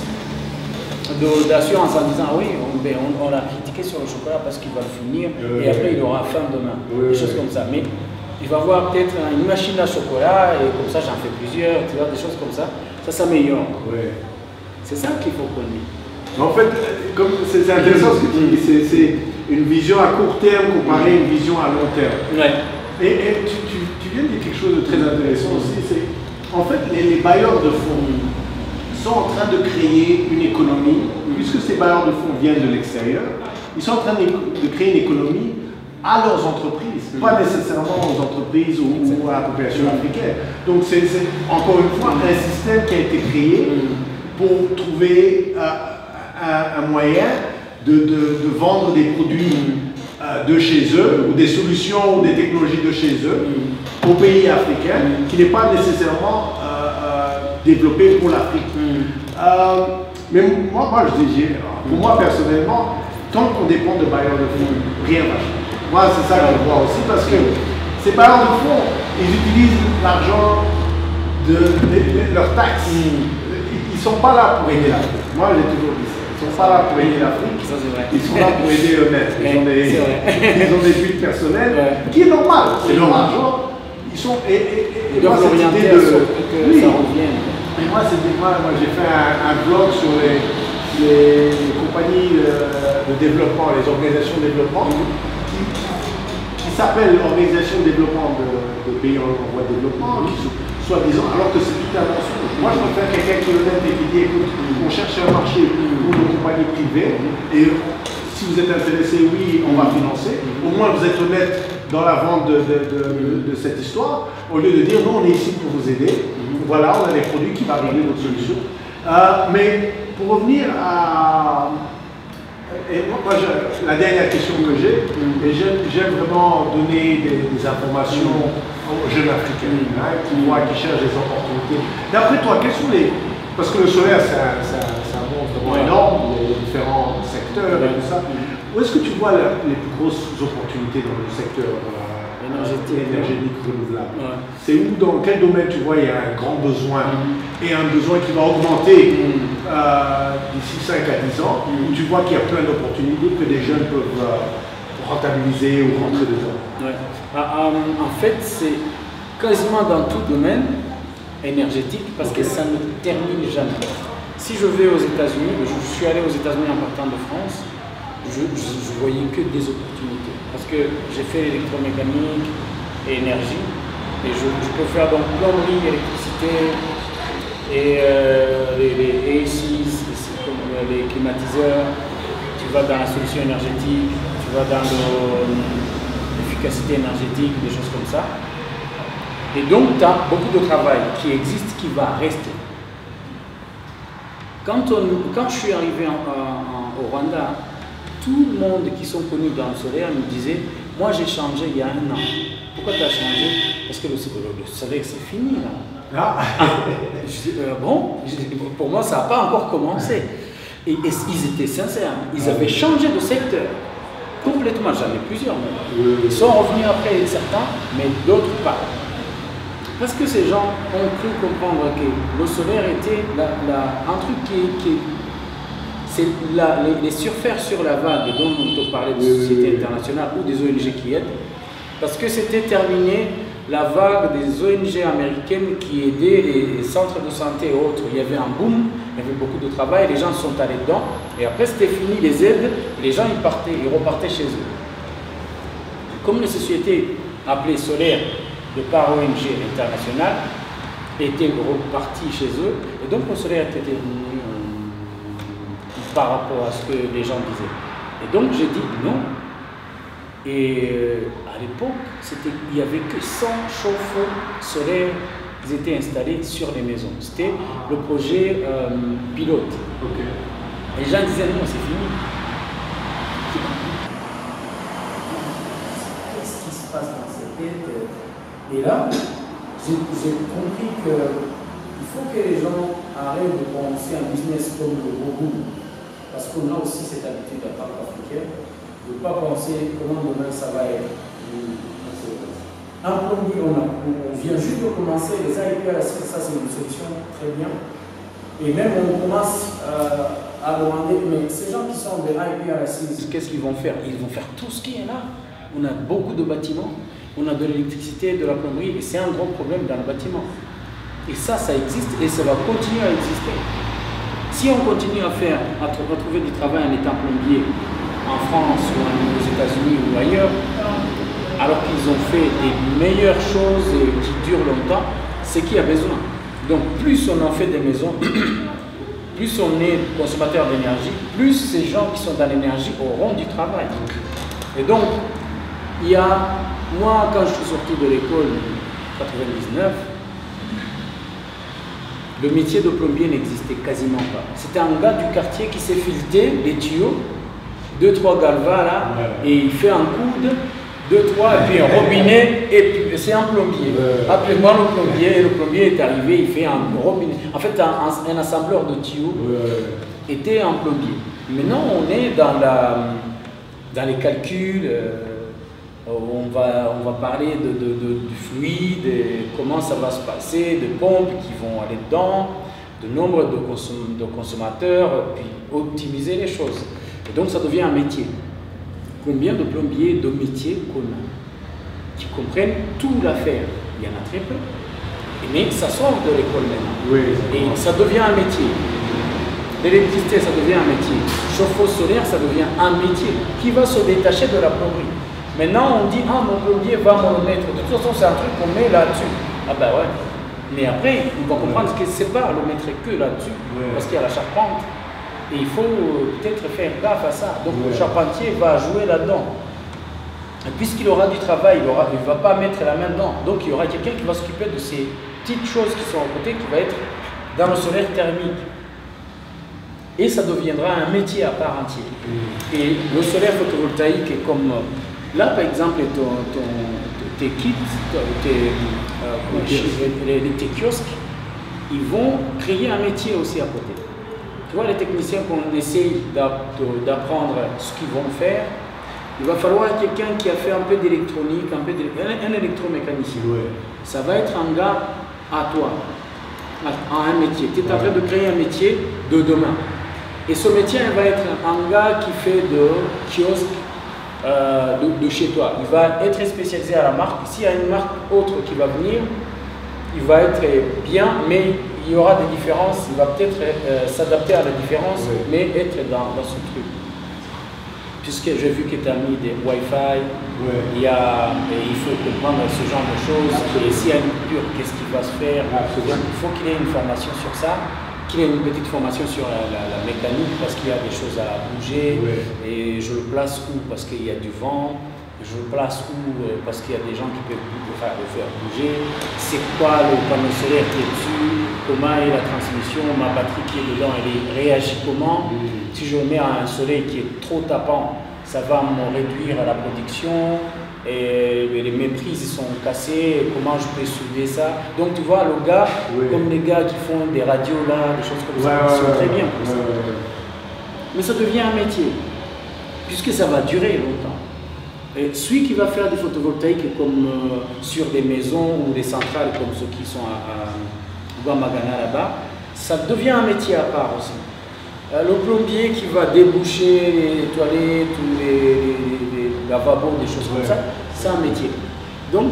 d'assurance en disant oui, ben, on, l'a critiqué sur le chocolat parce qu'il va le finir et après il aura faim demain. des choses comme ça. Mais il va avoir peut-être une machine à chocolat et comme ça j'en fais plusieurs, tu vois, des choses comme ça. Ça s'améliore. C'est ça qu'il faut connaître. En fait, c'est intéressant ce que tu dis, c'est une vision à court terme comparée à une vision à long terme. Et, tu, viens de dire quelque chose de très intéressant aussi, c'est en fait les, bailleurs de fonds sont en train de créer une économie, puisque ces bailleurs de fonds viennent de l'extérieur, ils sont en train de, créer une économie à leurs entreprises, pas nécessairement aux entreprises ou, à la population africaine. Donc c'est encore une fois un système qui a été créé pour trouver euh, un, moyen de, vendre des produits euh, de chez eux ou des solutions ou des technologies de chez eux aux pays africains qui n'est pas nécessairement développé pour l'Afrique. Hmm. Euh, mais moi, moi, je dis, pour moi personnellement, tant qu'on dépend de bailleurs de fonds, rien va changer. Moi, c'est ça que je vois aussi parce que ces bailleurs de fonds, ils utilisent l'argent de, leurs taxes. Hmm. Ils ne sont pas là pour aider l'Afrique. Moi, j'ai toujours dit ça. Ils ne sont pas là pour aider l'Afrique. Ils sont là pour aider eux-mêmes. [laughs] Ils, ont des, [laughs] ils ont des buts personnels, qui est normal. C'est leur argent. Ils sont. Et, et, et, moi, cette idée de. Et moi, moi, moi j'ai fait un, blog sur les, compagnies euh, de développement, les organisations de développement, qui, s'appellent Organisation de développement de, pays en, voie de développement, qui soi-disant, alors que c'est tout un mensonge. Moi, je préfère quelqu'un qui est honnête et qui dit écoute, on cherche un marché pour nos compagnies privées, et si vous êtes intéressé, oui, on va financer. Au moins, vous êtes honnête dans la vente de, de cette histoire, au lieu de dire non, on est ici pour vous aider voilà, on a des produits qui vont régler votre solution. Euh, mais pour revenir à... Et moi, la dernière question que j'ai, et j'aime vraiment donner des, informations aux jeunes africains hein, qui, qui cherchent des opportunités. D'après toi, quels sont les... Parce que le solaire, c'est un, monde vraiment énorme, a différents secteurs et tout ça. Où est-ce que tu vois les plus grosses opportunités dans le secteur euh, énergétique, renouvelable. C'est où, dans quel domaine tu vois il y a un grand besoin mm. et un besoin qui va augmenter mm. euh, d'ici 5 à 10 ans, où tu vois qu'il y a plein d'opportunités que des jeunes peuvent, euh, rentabiliser ou rentrer dedans ah, En fait, c'est quasiment dans tout domaine énergétique parce que ça ne termine jamais. Si je vais aux États-Unis, je suis allé aux États-Unis en partant de France, je, je, voyais que des opportunités. Parce que j'ai fait électromécanique et énergie, et je, peux faire donc plomberie, électricité, et euh, les, les AC, les climatiseurs, tu vas dans la solution énergétique, tu vas dans l'efficacité énergétique, des choses comme ça. Et donc, tu as beaucoup de travail qui existe, qui va rester. Quand je suis arrivé au Rwanda, tout le monde qui sont connus dans le solaire me disait Moi j'ai changé il y a un an. Pourquoi tu as changé? Parce que le, soleil c'est fini là. Ah. je dis, euh, bon, pour moi ça n'a pas encore commencé. Et, et, ils étaient sincères, ils avaient changé de secteur complètement. J'en ai plusieurs, ils sont revenus après certains, mais d'autres pas. Parce que ces gens ont cru comprendre que le solaire était un truc qui, qui c'est les, les, sur la vague dont on parlait de sociétés internationales ou des ONG qui aident, parce que c'était terminé la vague des ONG américaines qui aidaient les, centres de santé et autres. Il y avait un boom, il y avait beaucoup de travail, les gens sont allés dedans, et après c'était fini les aides, les gens ils partaient, ils repartaient chez eux. Comme les sociétés appelées solaires de par ONG internationales étaient reparties chez eux, et donc le solaire était devenu par rapport à ce que les gens disaient. Et donc j'ai dit non. Et euh, à l'époque, il n'y avait que 100 chauffe-eau solaires qui étaient installés sur les maisons. C'était le projet euh, pilote. Et les gens disaient non, c'est fini. Qu'est-ce qui se passe dans cette tête? Et là, j'ai compris qu'il faut que les gens arrêtent de penser un business comme le gros parce qu'on a aussi cette habitude à part africaine de ne pas penser comment demain ça va être. Un plombier, on, on, vient juste de commencer, les AIPRC, ça c'est une solution très bien. Et même on commence euh, à demander, mais ces gens qui sont des IPRC, qu'est-ce qu'ils vont faire? Ils vont faire tout ce qui est là. On a beaucoup de bâtiments, on a de l'électricité, de la plomberie, et c'est un gros problème dans le bâtiment. Et ça, ça existe et ça va continuer à exister. Si on continue à faire, à retrouver du travail en étant plombier en France ou aux États-Unis ou ailleurs, alors qu'ils ont fait des meilleures choses qui durent longtemps, c'est qui a besoin. Donc plus on en fait des maisons, [coughs] plus on est consommateur d'énergie, plus ces gens qui sont dans l'énergie auront du travail. Et donc, il y a, moi quand je suis sorti de l'école en 99, le métier de plombier n'existait quasiment pas. C'était un gars du quartier qui s'est fileté les tuyaux, deux, trois galvas là, et il fait un coude, deux, trois, et puis un robinet, et puis c'est un plombier. Appelez-moi le plombier, le plombier est arrivé, il fait un robinet. En fait, un, assembleur de tuyaux était un plombier. Maintenant, on est dans, la, dans les calculs. Euh, on va, on va parler de, du fluide, comment ça va se passer, de pompes qui vont aller dedans, de nombre de, de consommateurs, puis optimiser les choses. Et donc ça devient un métier. Combien de plombiers de métiers qu'on a qui comprennent tout l'affaire? Il y en a très peu. Mais ça sort de l'école maintenant. Et ça devient un métier. L'électricité, ça devient un métier. Chauffe-eau solaire, ça devient un métier qui va se détacher de la plomberie? Maintenant, on dit, ah, mon plombier va m'en mettre. De toute façon, c'est un truc qu'on met là-dessus. Ah ben ouais. Mais après, on va comprendre ce c'est pas le mettre que là-dessus, parce qu'il y a la charpente. Et il faut peut-être faire gaffe à ça. Donc le charpentier va jouer là-dedans. Et puisqu'il aura du travail, il ne va pas mettre la main dedans. Donc il y aura quelqu'un qui va s'occuper de ces petites choses qui sont à côté, qui va être dans le solaire thermique. Et ça deviendra un métier à part entier. Mm. Et le solaire photovoltaïque est comme Là, par exemple, tes kits, tes, euh, tes kiosques, ils vont créer un métier aussi à côté. Tu vois, les techniciens qu'on essaye d'apprendre ce qu'ils vont faire, il va falloir quelqu'un qui a fait un peu d'électronique, un peu un, électromécanicien. Ça va être un gars à toi, à, un métier. Tu es en train de créer un métier de demain. Et ce métier va être un gars qui fait de kiosques euh, de, chez toi. Il va être spécialisé à la marque. S'il y a une marque autre qui va venir, il va être bien, mais il y aura des différences. Il va peut-être euh, s'adapter à la différence, mais être dans, dans, ce truc. Puisque j'ai vu que tu as mis des Wi-Fi, il, y a, il faut comprendre ce genre de choses. Et s'il y a une coupure, qu'est-ce qui va se faire? Il faut qu'il ait une formation sur ça qu'il ait une petite formation sur la, mécanique parce qu'il y a des choses à bouger et je le place où? Parce qu'il y a du vent, je le place où? Euh, Parce qu'il y a des gens qui peuvent le faire, bouger. C'est quoi le panneau solaire qui est dessus? Comment est la transmission? Ma batterie qui est dedans, elle réagit comment? Si je mets un soleil qui est trop tapant, ça va me réduire la production et les méprises sont cassées, comment je peux soulever ça? Donc tu vois, le gars, comme les gars qui font des radios là, des choses comme ça, ils sont très bien pour ça. Mais ça devient un métier, puisque ça va durer longtemps. Et celui qui va faire des photovoltaïques comme euh, sur des maisons ou des centrales comme ceux qui sont à, à Guamagana là-bas, ça devient un métier à part aussi. Euh, le plombier qui va déboucher les toilettes ou les, des choses comme ça, c'est un métier. Donc,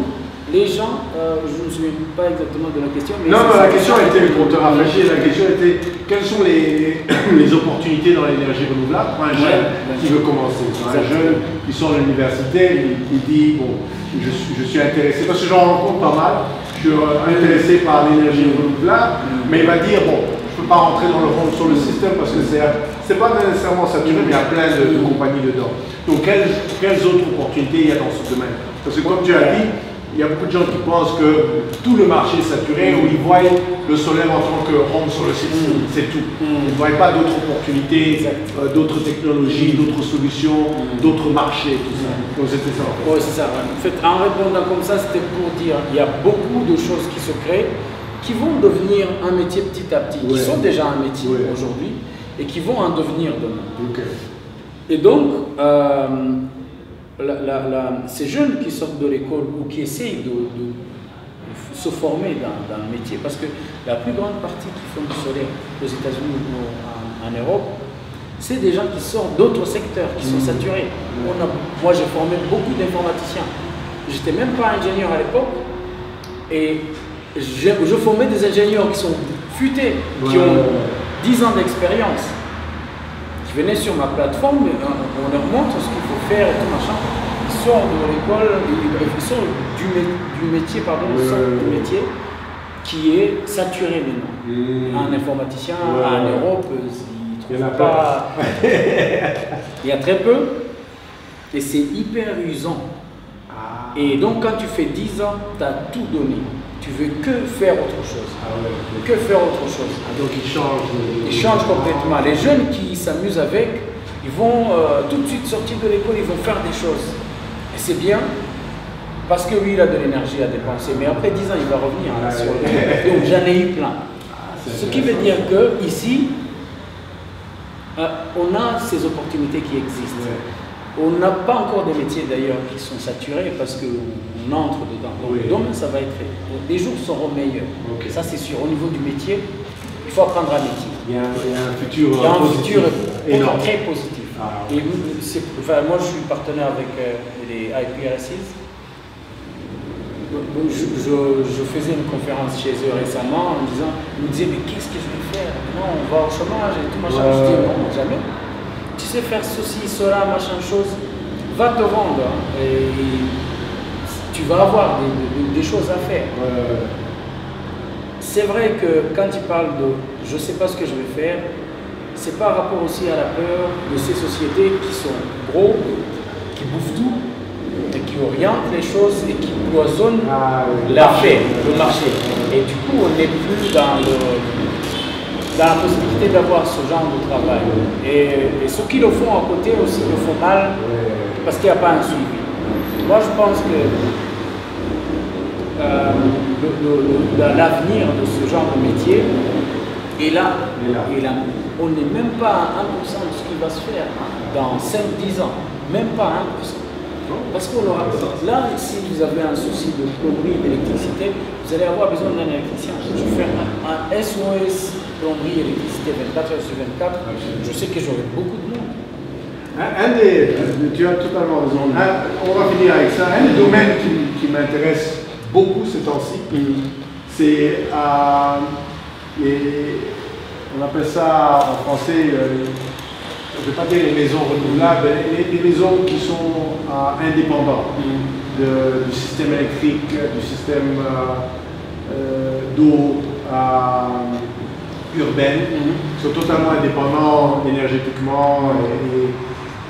les gens, euh, je ne me souviens pas exactement de la question. Mais non, non, la question était, pour te rafraîchir, la question était quelles sont les, les opportunités dans l'énergie renouvelable pour un jeune qui veut commencer Un jeune qui sort de l'université, qui dit Bon, je suis, je suis intéressé, parce que j'en rencontre pas mal, je suis euh, intéressé par l'énergie renouvelable, mm. mais il va dire Bon, je ne peux pas rentrer dans le sur le système parce que c'est pas nécessairement saturé, mais il y a plein de, compagnies dedans. Donc, quelles, quelles, autres opportunités il y a dans ce domaine? Parce que comme tu as dit, il y a beaucoup de gens qui pensent que tout le marché est saturé ou ils voient le solaire en tant que home sur le site, mm. c'est tout. Mm. Ils ne voient pas d'autres opportunités, euh, d'autres technologies, d'autres solutions, mm. d'autres marchés, tout ça. Donc c'était ça. Oui, c'est ça. En fait, en répondant comme ça, c'était pour dire il y a beaucoup de choses qui se créent qui vont devenir un métier petit à petit, qui sont déjà un métier aujourd'hui et qui vont en devenir demain. Et donc, euh, ces jeunes qui sortent de l'école ou qui essayent de, se former dans, un métier, parce que la plus grande partie qui font du solaire aux États-Unis ou en, Europe, c'est des gens qui sortent d'autres secteurs, qui sont mmh. saturés. moi, j'ai formé beaucoup d'informaticiens. J'étais même pas ingénieur à l'époque, et je, formais des ingénieurs qui sont futés, qui ont 10 ans d'expérience, qui venaient sur ma plateforme, on leur montre ce qu'il faut faire et tout machin. Ils sortent de l'école, ils sortent du, métier, pardon, du métier qui est saturé maintenant. Un informaticien en Europe, il trouve pas. [laughs] il y a très peu, et c'est hyper usant. Ah. Et donc quand tu fais 10 ans, tu as tout donné tu veux que faire autre chose. Ah que faire autre chose. Ah, donc ils changent. Ils changent complètement. Les jeunes qui s'amusent avec, ils vont euh, tout de suite sortir de l'école, ils vont faire des choses. Et c'est bien, parce que lui, il a de l'énergie à dépenser. Mais après 10 ans, il va revenir hein, sur le... Donc j'en ai eu plein. Ah, Ce qui veut dire que ici, euh, on a ces opportunités qui existent. On n'a pas encore des métiers d'ailleurs qui sont saturés parce qu'on entre dedans. Donc demain, ça va être fait. Les jours seront meilleurs. Ça, c'est sûr. Au niveau du métier, il faut apprendre un métier. Il y a un, futur, il y a un futur très positif. Ah, Et enfin, moi, je suis partenaire avec euh, les IPRSs. Je, faisais une conférence chez eux récemment en disant, ils me disaient, mais qu'est-ce que je vais faire? Non, on va au chômage et tout machin. Je dis, non, jamais tu sais faire ceci, cela, machin chose, va te rendre hein, et tu vas avoir des, choses à faire. C'est vrai que quand tu parles de je ne sais pas ce que je vais faire, c'est par rapport aussi à la peur de ces sociétés qui sont gros, qui bouffent tout, et qui orientent les choses et qui cloisonnent ah, l'affaire, le marché. Et du coup, on n'est plus dans le la possibilité d'avoir ce genre de travail. Et, ceux qui le font à côté aussi le font mal parce qu'il n'y a pas un suivi. Moi, je pense que euh, l'avenir de ce genre de métier est là. Là. On n'est même pas à 1% de ce qui va se faire dans 5-10 ans. Même pas 1%. Parce qu'on aura. Là, si vous avez un souci de plomberie d'électricité, vous allez avoir besoin d'un électricien. Je vais faire un SOS plomberie, électricité 24 heures sur 24, je sais que j'aurai beaucoup de monde. Un, des, tu as totalement raison. on va finir avec ça. Un des domaines qui, qui m'intéresse beaucoup ces temps-ci, c'est euh, on appelle ça en français, euh, je ne vais pas dire les maisons renouvelables, les, les maisons qui sont euh, indépendantes du système électrique, du système d'eau urbaine, qui sont totalement indépendants énergétiquement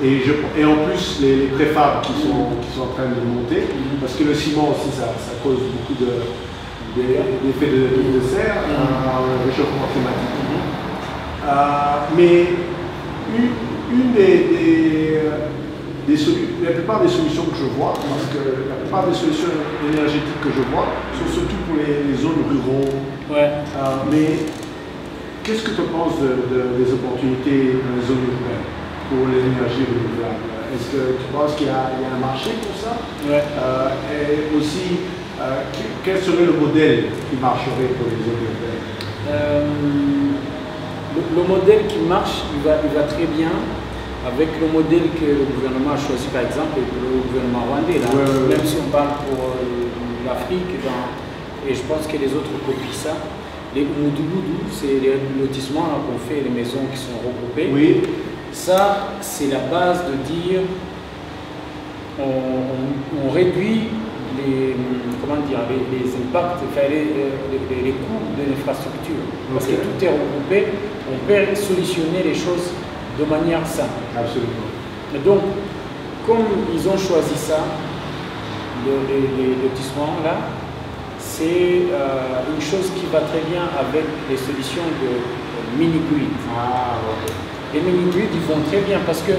et, et, en plus les, les préfabs qui sont, qui sont en train de monter, parce que le ciment aussi ça, ça cause beaucoup d'effets de, de, de, serre, un réchauffement climatique. Euh, mais une, des, des, la plupart des solutions que je vois, parce que la plupart des solutions énergétiques que je vois sont surtout pour les, zones ruraux. Ouais. Euh, mais qu'est-ce que tu penses des opportunités dans les zones urbaines pour l'énergie renouvelable? Est-ce que tu penses qu'il y, a un marché pour ça? Ouais. Euh, et aussi, quel serait le modèle qui marcherait pour les zones urbaines? Le, modèle qui marche, il va, il va très bien avec le modèle que le gouvernement a choisi, par exemple, le gouvernement rwandais. Là, Même si on parle pour euh, l'Afrique, et je pense que les autres copient ça. Les Moudouboudou, c'est les lotissements qu'on fait, les maisons qui sont regroupées. Oui. Ça, c'est la base de dire on, réduit les, comment dire, les, impacts, les, les, coûts de l'infrastructure. Parce que tout est regroupé on peut solutionner les choses de manière simple. Absolument. Et donc, comme ils ont choisi ça, les, lotissements là, c'est euh, une chose qui va très bien avec les solutions de mini-grid. Ah, Les mini-grids, ils vont très bien parce que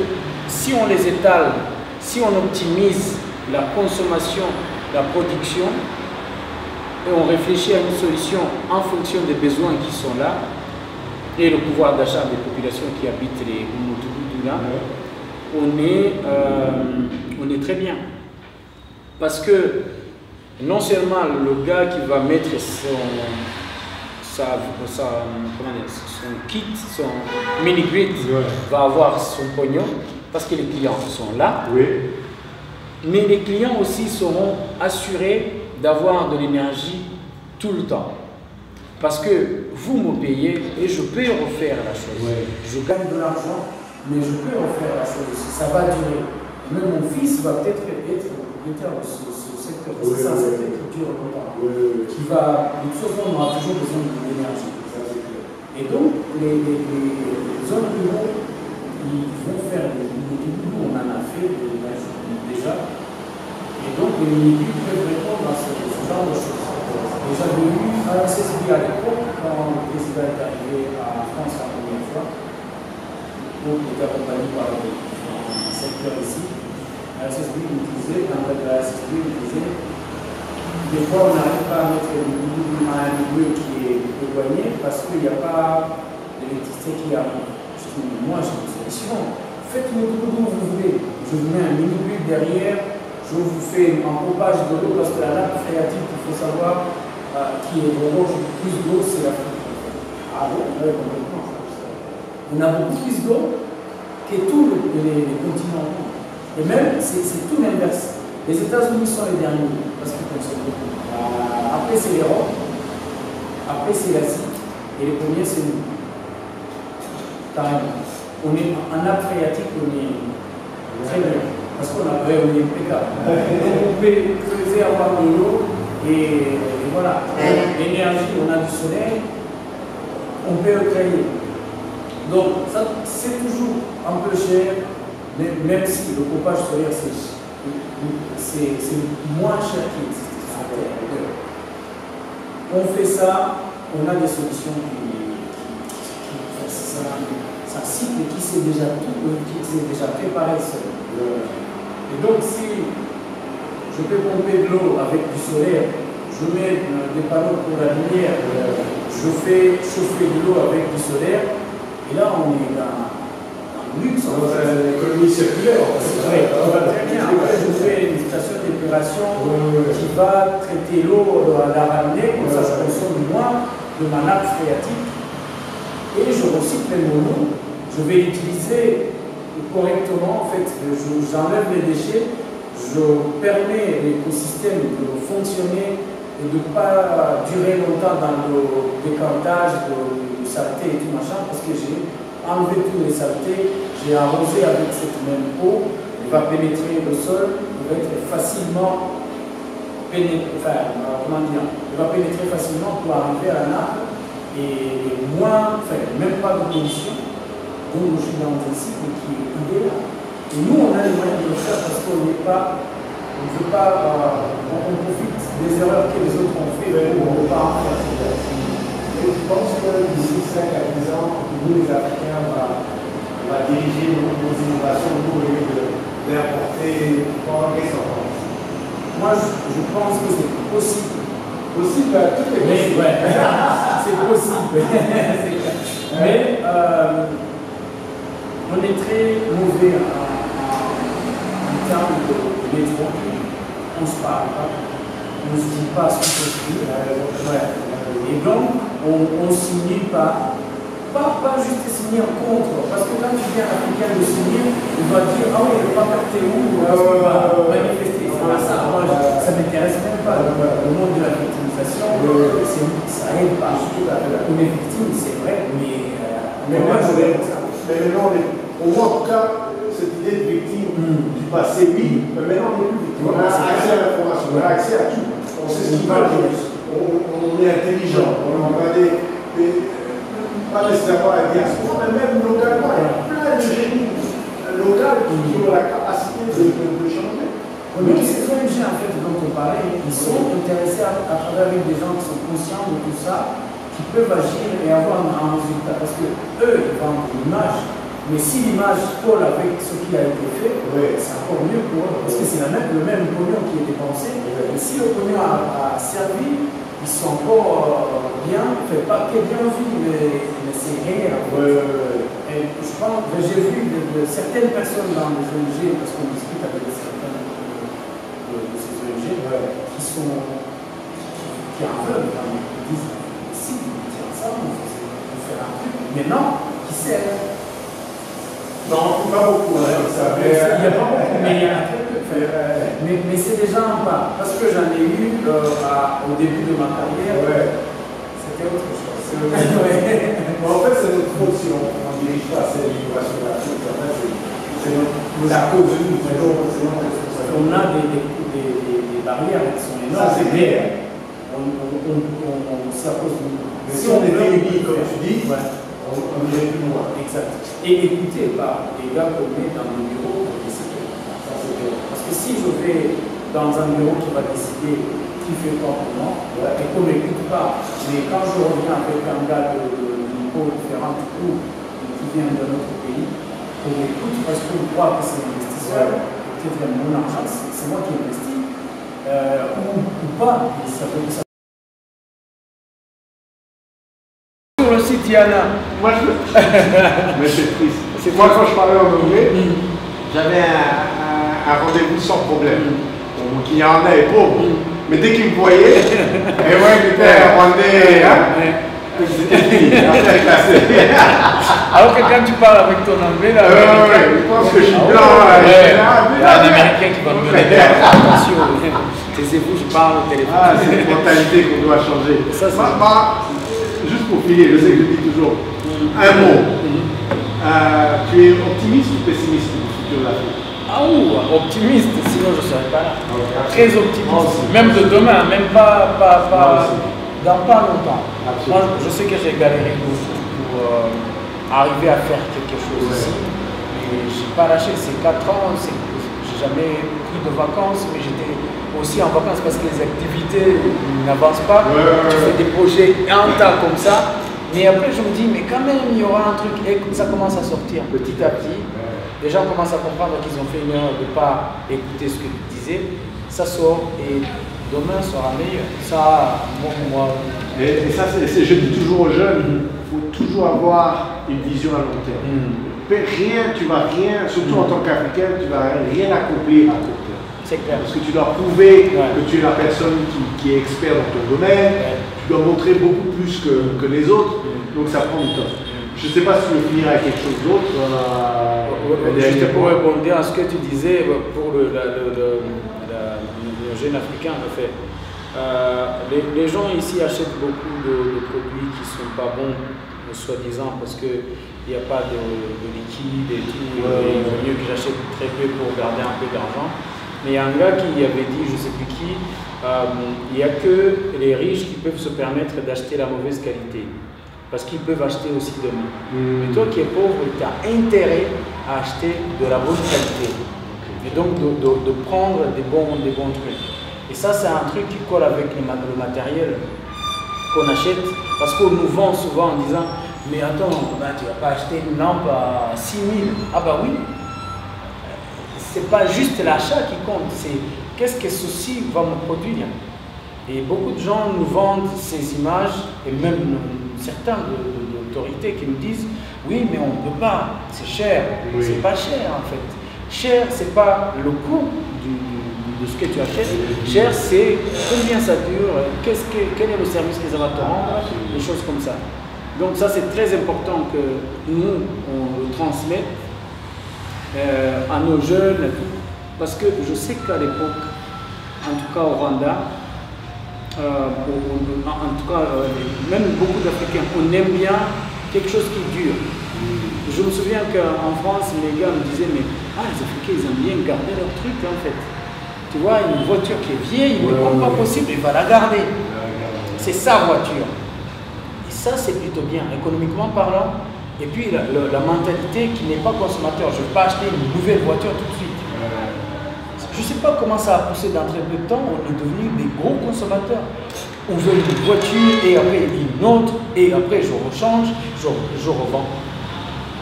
si on les étale, si on optimise la consommation, la production, et on réfléchit à une solution en fonction des besoins qui sont là, et le pouvoir d'achat des populations qui habitent les Umudugudu là, on est, euh, on est très bien. Parce que non seulement le gars qui va mettre son, sa, son kit, son mini-grid, va avoir son pognon, parce que les clients sont là, mais les clients aussi seront assurés d'avoir de l'énergie tout le temps. Parce que vous me payez et je peux refaire la chose. Je gagne de l'argent, mais je peux refaire la chose. Ça va durer. Même mon fils va peut-être être propriétaire de secteur. C'est ça, cette écriture qui va, de toute façon, on aura toujours besoin d'énergie. Et donc, les, les, les zones rurales, ils vont faire des mini on en a fait déjà. Et donc, les mini peuvent répondre à ce genre de choses. J'avais eu un CSB à l'époque, quand le président est arrivé en France la première fois. Donc, il était accompagné par un secteur ici. La CSB nous disait, quand la nous disait, des fois on n'arrive pas à mettre un milieu qui est éloigné parce qu'il n'y a pas d'électricité qui arrive. Moi j'ai une solution. Faites-le tout comme vous voulez. Je vous mets un mini derrière, je vous fais un pompage de l'eau parce que la nappe phréatique, il faut savoir, qui est vraiment plus d'eau, c'est l'Afrique. Ah bon On a beaucoup plus d'eau que tous les, continents. Et même, c'est tout l'inverse. Les États-Unis sont les derniers parce qu'ils consomment beaucoup. Après, c'est l'Europe. Après, c'est l'Asie. Et les premiers, c'est nous. Carrément. On est en phréatique, on est très bien. Parce qu'on a, on est impeccable. on peut avoir de l'eau et voilà, l'énergie, on a du soleil, on peut le créer. Donc, c'est toujours un peu cher, même si le coupage solaire, c'est moins cher qu'il On fait ça, on a des solutions qui, qui, ça, cycle qui s'est déjà tout, qui s'est déjà préparé seul. Et donc, si je peux pomper de l'eau avec du solaire, je mets des panneaux pour la lumière, je fais chauffer de l'eau avec du solaire, et là on est dans, luxe. L'économie circulaire. Oui, très bien. Après, je fais une station d'épuration qui va traiter l'eau, la ramener, comme ça je consomme moins de ma nappe phréatique, et je recycle mon eau. Je vais utiliser correctement, en fait, j'enlève les déchets, je permets à l'écosystème de fonctionner et de ne pas durer longtemps dans le décantage de, saleté et tout machin, parce que j'ai enlevé tous les saletés, j'ai arrosé avec cette même eau, elle va pénétrer le sol, il va être facilement pénétrer, enfin, comment dire, il va pénétrer facilement pour arriver à la nappe et moins, enfin, même pas de pollution. Donc je suis dans un cycle qui est idéal. Et nous, on a les moyens de le faire parce qu'on n'est pas, on ne veut pas, euh, on, profite des erreurs que les autres ont fait on. Et je pense que d'ici 5 à 10 ans, nous les Africains, on va, on va diriger nos, nos innovations au lieu d'importer pendant qu'est-ce Moi, je, je pense que c'est possible. Possible à toutes les ouais, [laughs] c'est possible. [laughs] Mais euh, on est très mauvais en, en, termes de métro. On ne se parle pas. On ne se dit pas ce qu'on dire. Ouais. Et donc, on ne signe pas. Pas, pas juste signer en contre, parce que quand tu viens à quelqu'un de signer, il va dire Ah oui, le pas t'es où manifester. Ça. Moi, ça ne m'intéresse même pas. Le monde de la victimisation, ça aide pas. On est victime, c'est vrai, mais, euh, mais moi, je vais mais maintenant, on au moins, en tout cas, cette idée de victime mm. du passé, oui, mais maintenant, on n'est plus victime. On a accès à l'information, on a accès à tout. On sait ce qui va, on, on est intelligent, on a des pas nécessairement la diaspora, mais même localement, il y a plein de génies locaux qui ont la capacité de, de, de changer. Mais ces ONG en fait dont on parlait, ils sont intéressés à, à travailler avec des gens qui sont conscients de tout ça qui peuvent agir et avoir un, résultat. Parce que eux, ils vendent l'image, mais si l'image colle avec ce qui a été fait, c'est encore mieux pour eux. Parce que c'est même, le même pognon qui est dépensé. Et si le pognon a, a, servi, ils sont encore euh, bien, fait pas que bien vu, mais, mais c'est. Et je pense, j'ai vu de, de, certaines personnes dans les ONG, parce qu'on discute avec certaines de, de, ces ONG, qui sont qui en veulent, qui disent Maintenant, qui sait Non, pas beaucoup. Hein, ça il n'y a pas beaucoup, mais il y a un truc. Mais, mais c'est déjà un pas. Parce que j'en ai eu euh, à, au début de ma carrière. Ouais. C'était autre chose. ouais. en fait, c'est notre faute si on ne dirige pas cette gratuite. En fait, c'est la cause de nous. On a des, des, des, des, barrières qui sont énormes. Ça, c'est clair. On, on, on, on, de. Mais si on était unis, comme tu dis, ouais on, on irait plus loin. Exact. Et écoutez par les gars qu'on met dans le bureau pour décider. Parce que si je vais dans un bureau qui va décider qui fait quoi pour moi, ouais. et qu'on m'écoute pas, mais quand je reviens avec un gars de, de, de niveau différent du coup, qui vient d'un autre pays, qu'on m'écoute parce qu'on croit que c'est l'investisseur, qui est mon argent, c'est moi qui investis, euh, ou, ou, pas, ça peut, ça le site Yana. Moi, je... [laughs] Mais c'est triste. Moi, quand je parlais en anglais, j'avais un, un, rendez-vous sans problème. Mm. Donc, il y en a est pauvre. Mm. Mais dès qu'il me voyait, [laughs] et moi, il était rwandais. Hein, c'était fini, [laughs] Alors que quand tu parles avec ton anglais, là, euh, ouais, je pense que je suis blanc. Ah, ouais. Il y a un américain qui va me donner [laughs] informations. Taisez-vous, je parle au téléphone. Ah, c'est une mentalité qu'on doit changer. Ça, bah, bah, juste pour finir, je sais que je dis toujours un mot. Euh, tu es optimiste ou pessimiste pour le futur de l'Afrique? Ah ou optimiste, sinon je ne serais pas là. Très optimiste. Même de demain, même pas, pas, pas dans pas longtemps. Moi, je sais que j'ai galéré beaucoup pour euh, arriver à faire quelque chose ici. Mais je n'ai pas lâché ces 4 ans. J'ai jamais pris de vacances, mais j'étais aussi en vacances parce que les activités n'avancent pas. Ouais, ouais, tu fais des projets en tas comme ça. Mais après, je me dis, mais quand même, il y aura un truc. Et ça commence à sortir petit à petit. Les gens commencent à comprendre qu'ils ont fait une erreur de ne pas écouter ce que tu disais. Ça sort et demain sera meilleur. Ça, moi, moi. Et, et ça, c'est, je dis toujours aux jeunes, il faut toujours avoir une vision à long terme. Mm. Rien, tu vas rien, surtout mm. en tant qu'Africain, tu vas rien accomplir à court terme. Parce que tu dois prouver ouais. que tu es la personne qui, qui, est expert dans ton domaine, ouais. tu dois montrer beaucoup plus que, que les autres, mmh. donc ça prend du temps. Je ne sais pas si veux finir avec quelque chose d'autre. Euh, Juste pour rebondir à ce que tu disais pour le, jeune africain, en fait. Euh, les, gens ici achètent beaucoup de, produits qui ne sont pas bons, soi-disant, parce qu'il n'y a pas de, liquide et tout. il vaut mieux que j'achète très peu pour garder un peu d'argent. Mais il y a un gars qui avait dit, je ne sais plus qui, euh, il n'y a que les riches qui peuvent se permettre d'acheter la mauvaise qualité. Parce qu'ils peuvent acheter aussi demain. Mais hmm. toi qui es pauvre, tu as intérêt à acheter de la bonne qualité. Et donc de, prendre des bons, des bons trucs. Et ça, c'est un truc qui colle avec le matériel qu'on achète. Parce qu'on nous vend souvent en disant Mais attends, bah, tu vas pas acheter une lampe à 6 000. Ah, bah oui. C'est pas juste l'achat qui compte, c'est qu'est-ce que ceci va me produire. Et beaucoup de gens nous vendent ces images, et même certains d'autorités qui nous disent oui, mais on ne peut pas, c'est cher. C'est pas cher en fait. Cher, c'est pas le coût de ce que tu achètes. Cher, c'est combien ça dure, que, quel est le service qu'ils vont te rendre, des choses comme ça. Donc ça, c'est très important que nous, on le transmette euh, à nos jeunes, parce que je sais qu'à l'époque, en tout cas au Rwanda, euh, en tout cas, euh, même beaucoup d'Africains, on aime bien quelque chose qui dure. Je me souviens qu'en France, les gars me disaient, mais ah, les Africains, ils aiment bien garder leur truc en fait. Tu vois, une voiture qui est vieille, mais comme pas possible, il va la garder. C'est sa voiture. Et ça, c'est plutôt bien, économiquement parlant. Et puis la, mentalité qui n'est pas consommateur. Je ne vais pas acheter une nouvelle voiture tout de suite. Je ne sais pas comment ça a poussé dans très peu de temps. On est devenu des gros consommateurs. On veut une voiture et après une autre et après je rechange, je, je revends.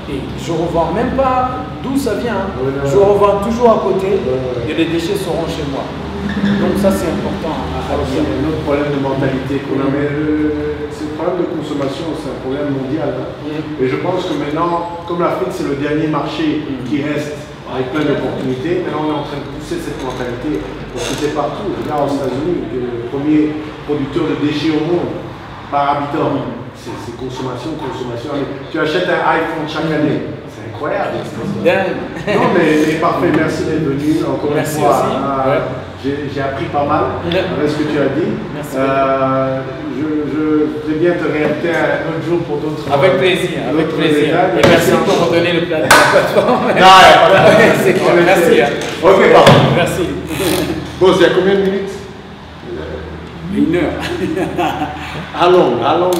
Et je revends même pas d'où ça vient. je revends toujours à côté et les déchets seront chez moi. Donc ça c'est important. C'est un autre problème de mentalité qu'on a. Mais ce problème de consommation, c'est un problème mondial. Hein. Mm. Et je pense que maintenant, comme l'Afrique c'est le dernier marché mm. qui reste avec plein d'opportunités, maintenant on est en train de pousser cette mentalité. Parce que c'est partout. Regarde aux États-Unis, le premier producteur de déchets au monde par habitant. C'est consommation, consommation. Tu achètes un iPhone chaque année. C'est incroyable. Non, mais, parfait. Merci d'être venu encore une fois. Euh, j'ai appris pas mal avec ce que tu as dit. Merci. Euh, je, vais bien te réinviter un autre jour pour d'autres. Avec plaisir, avec plaisir. Et merci pour me donner le de [laughs] [laughs] [laughs] c'est clair. Merci. Hein. Ok, pardon. Merci. Bon, y a combien de minutes? Une heure. allons, allons.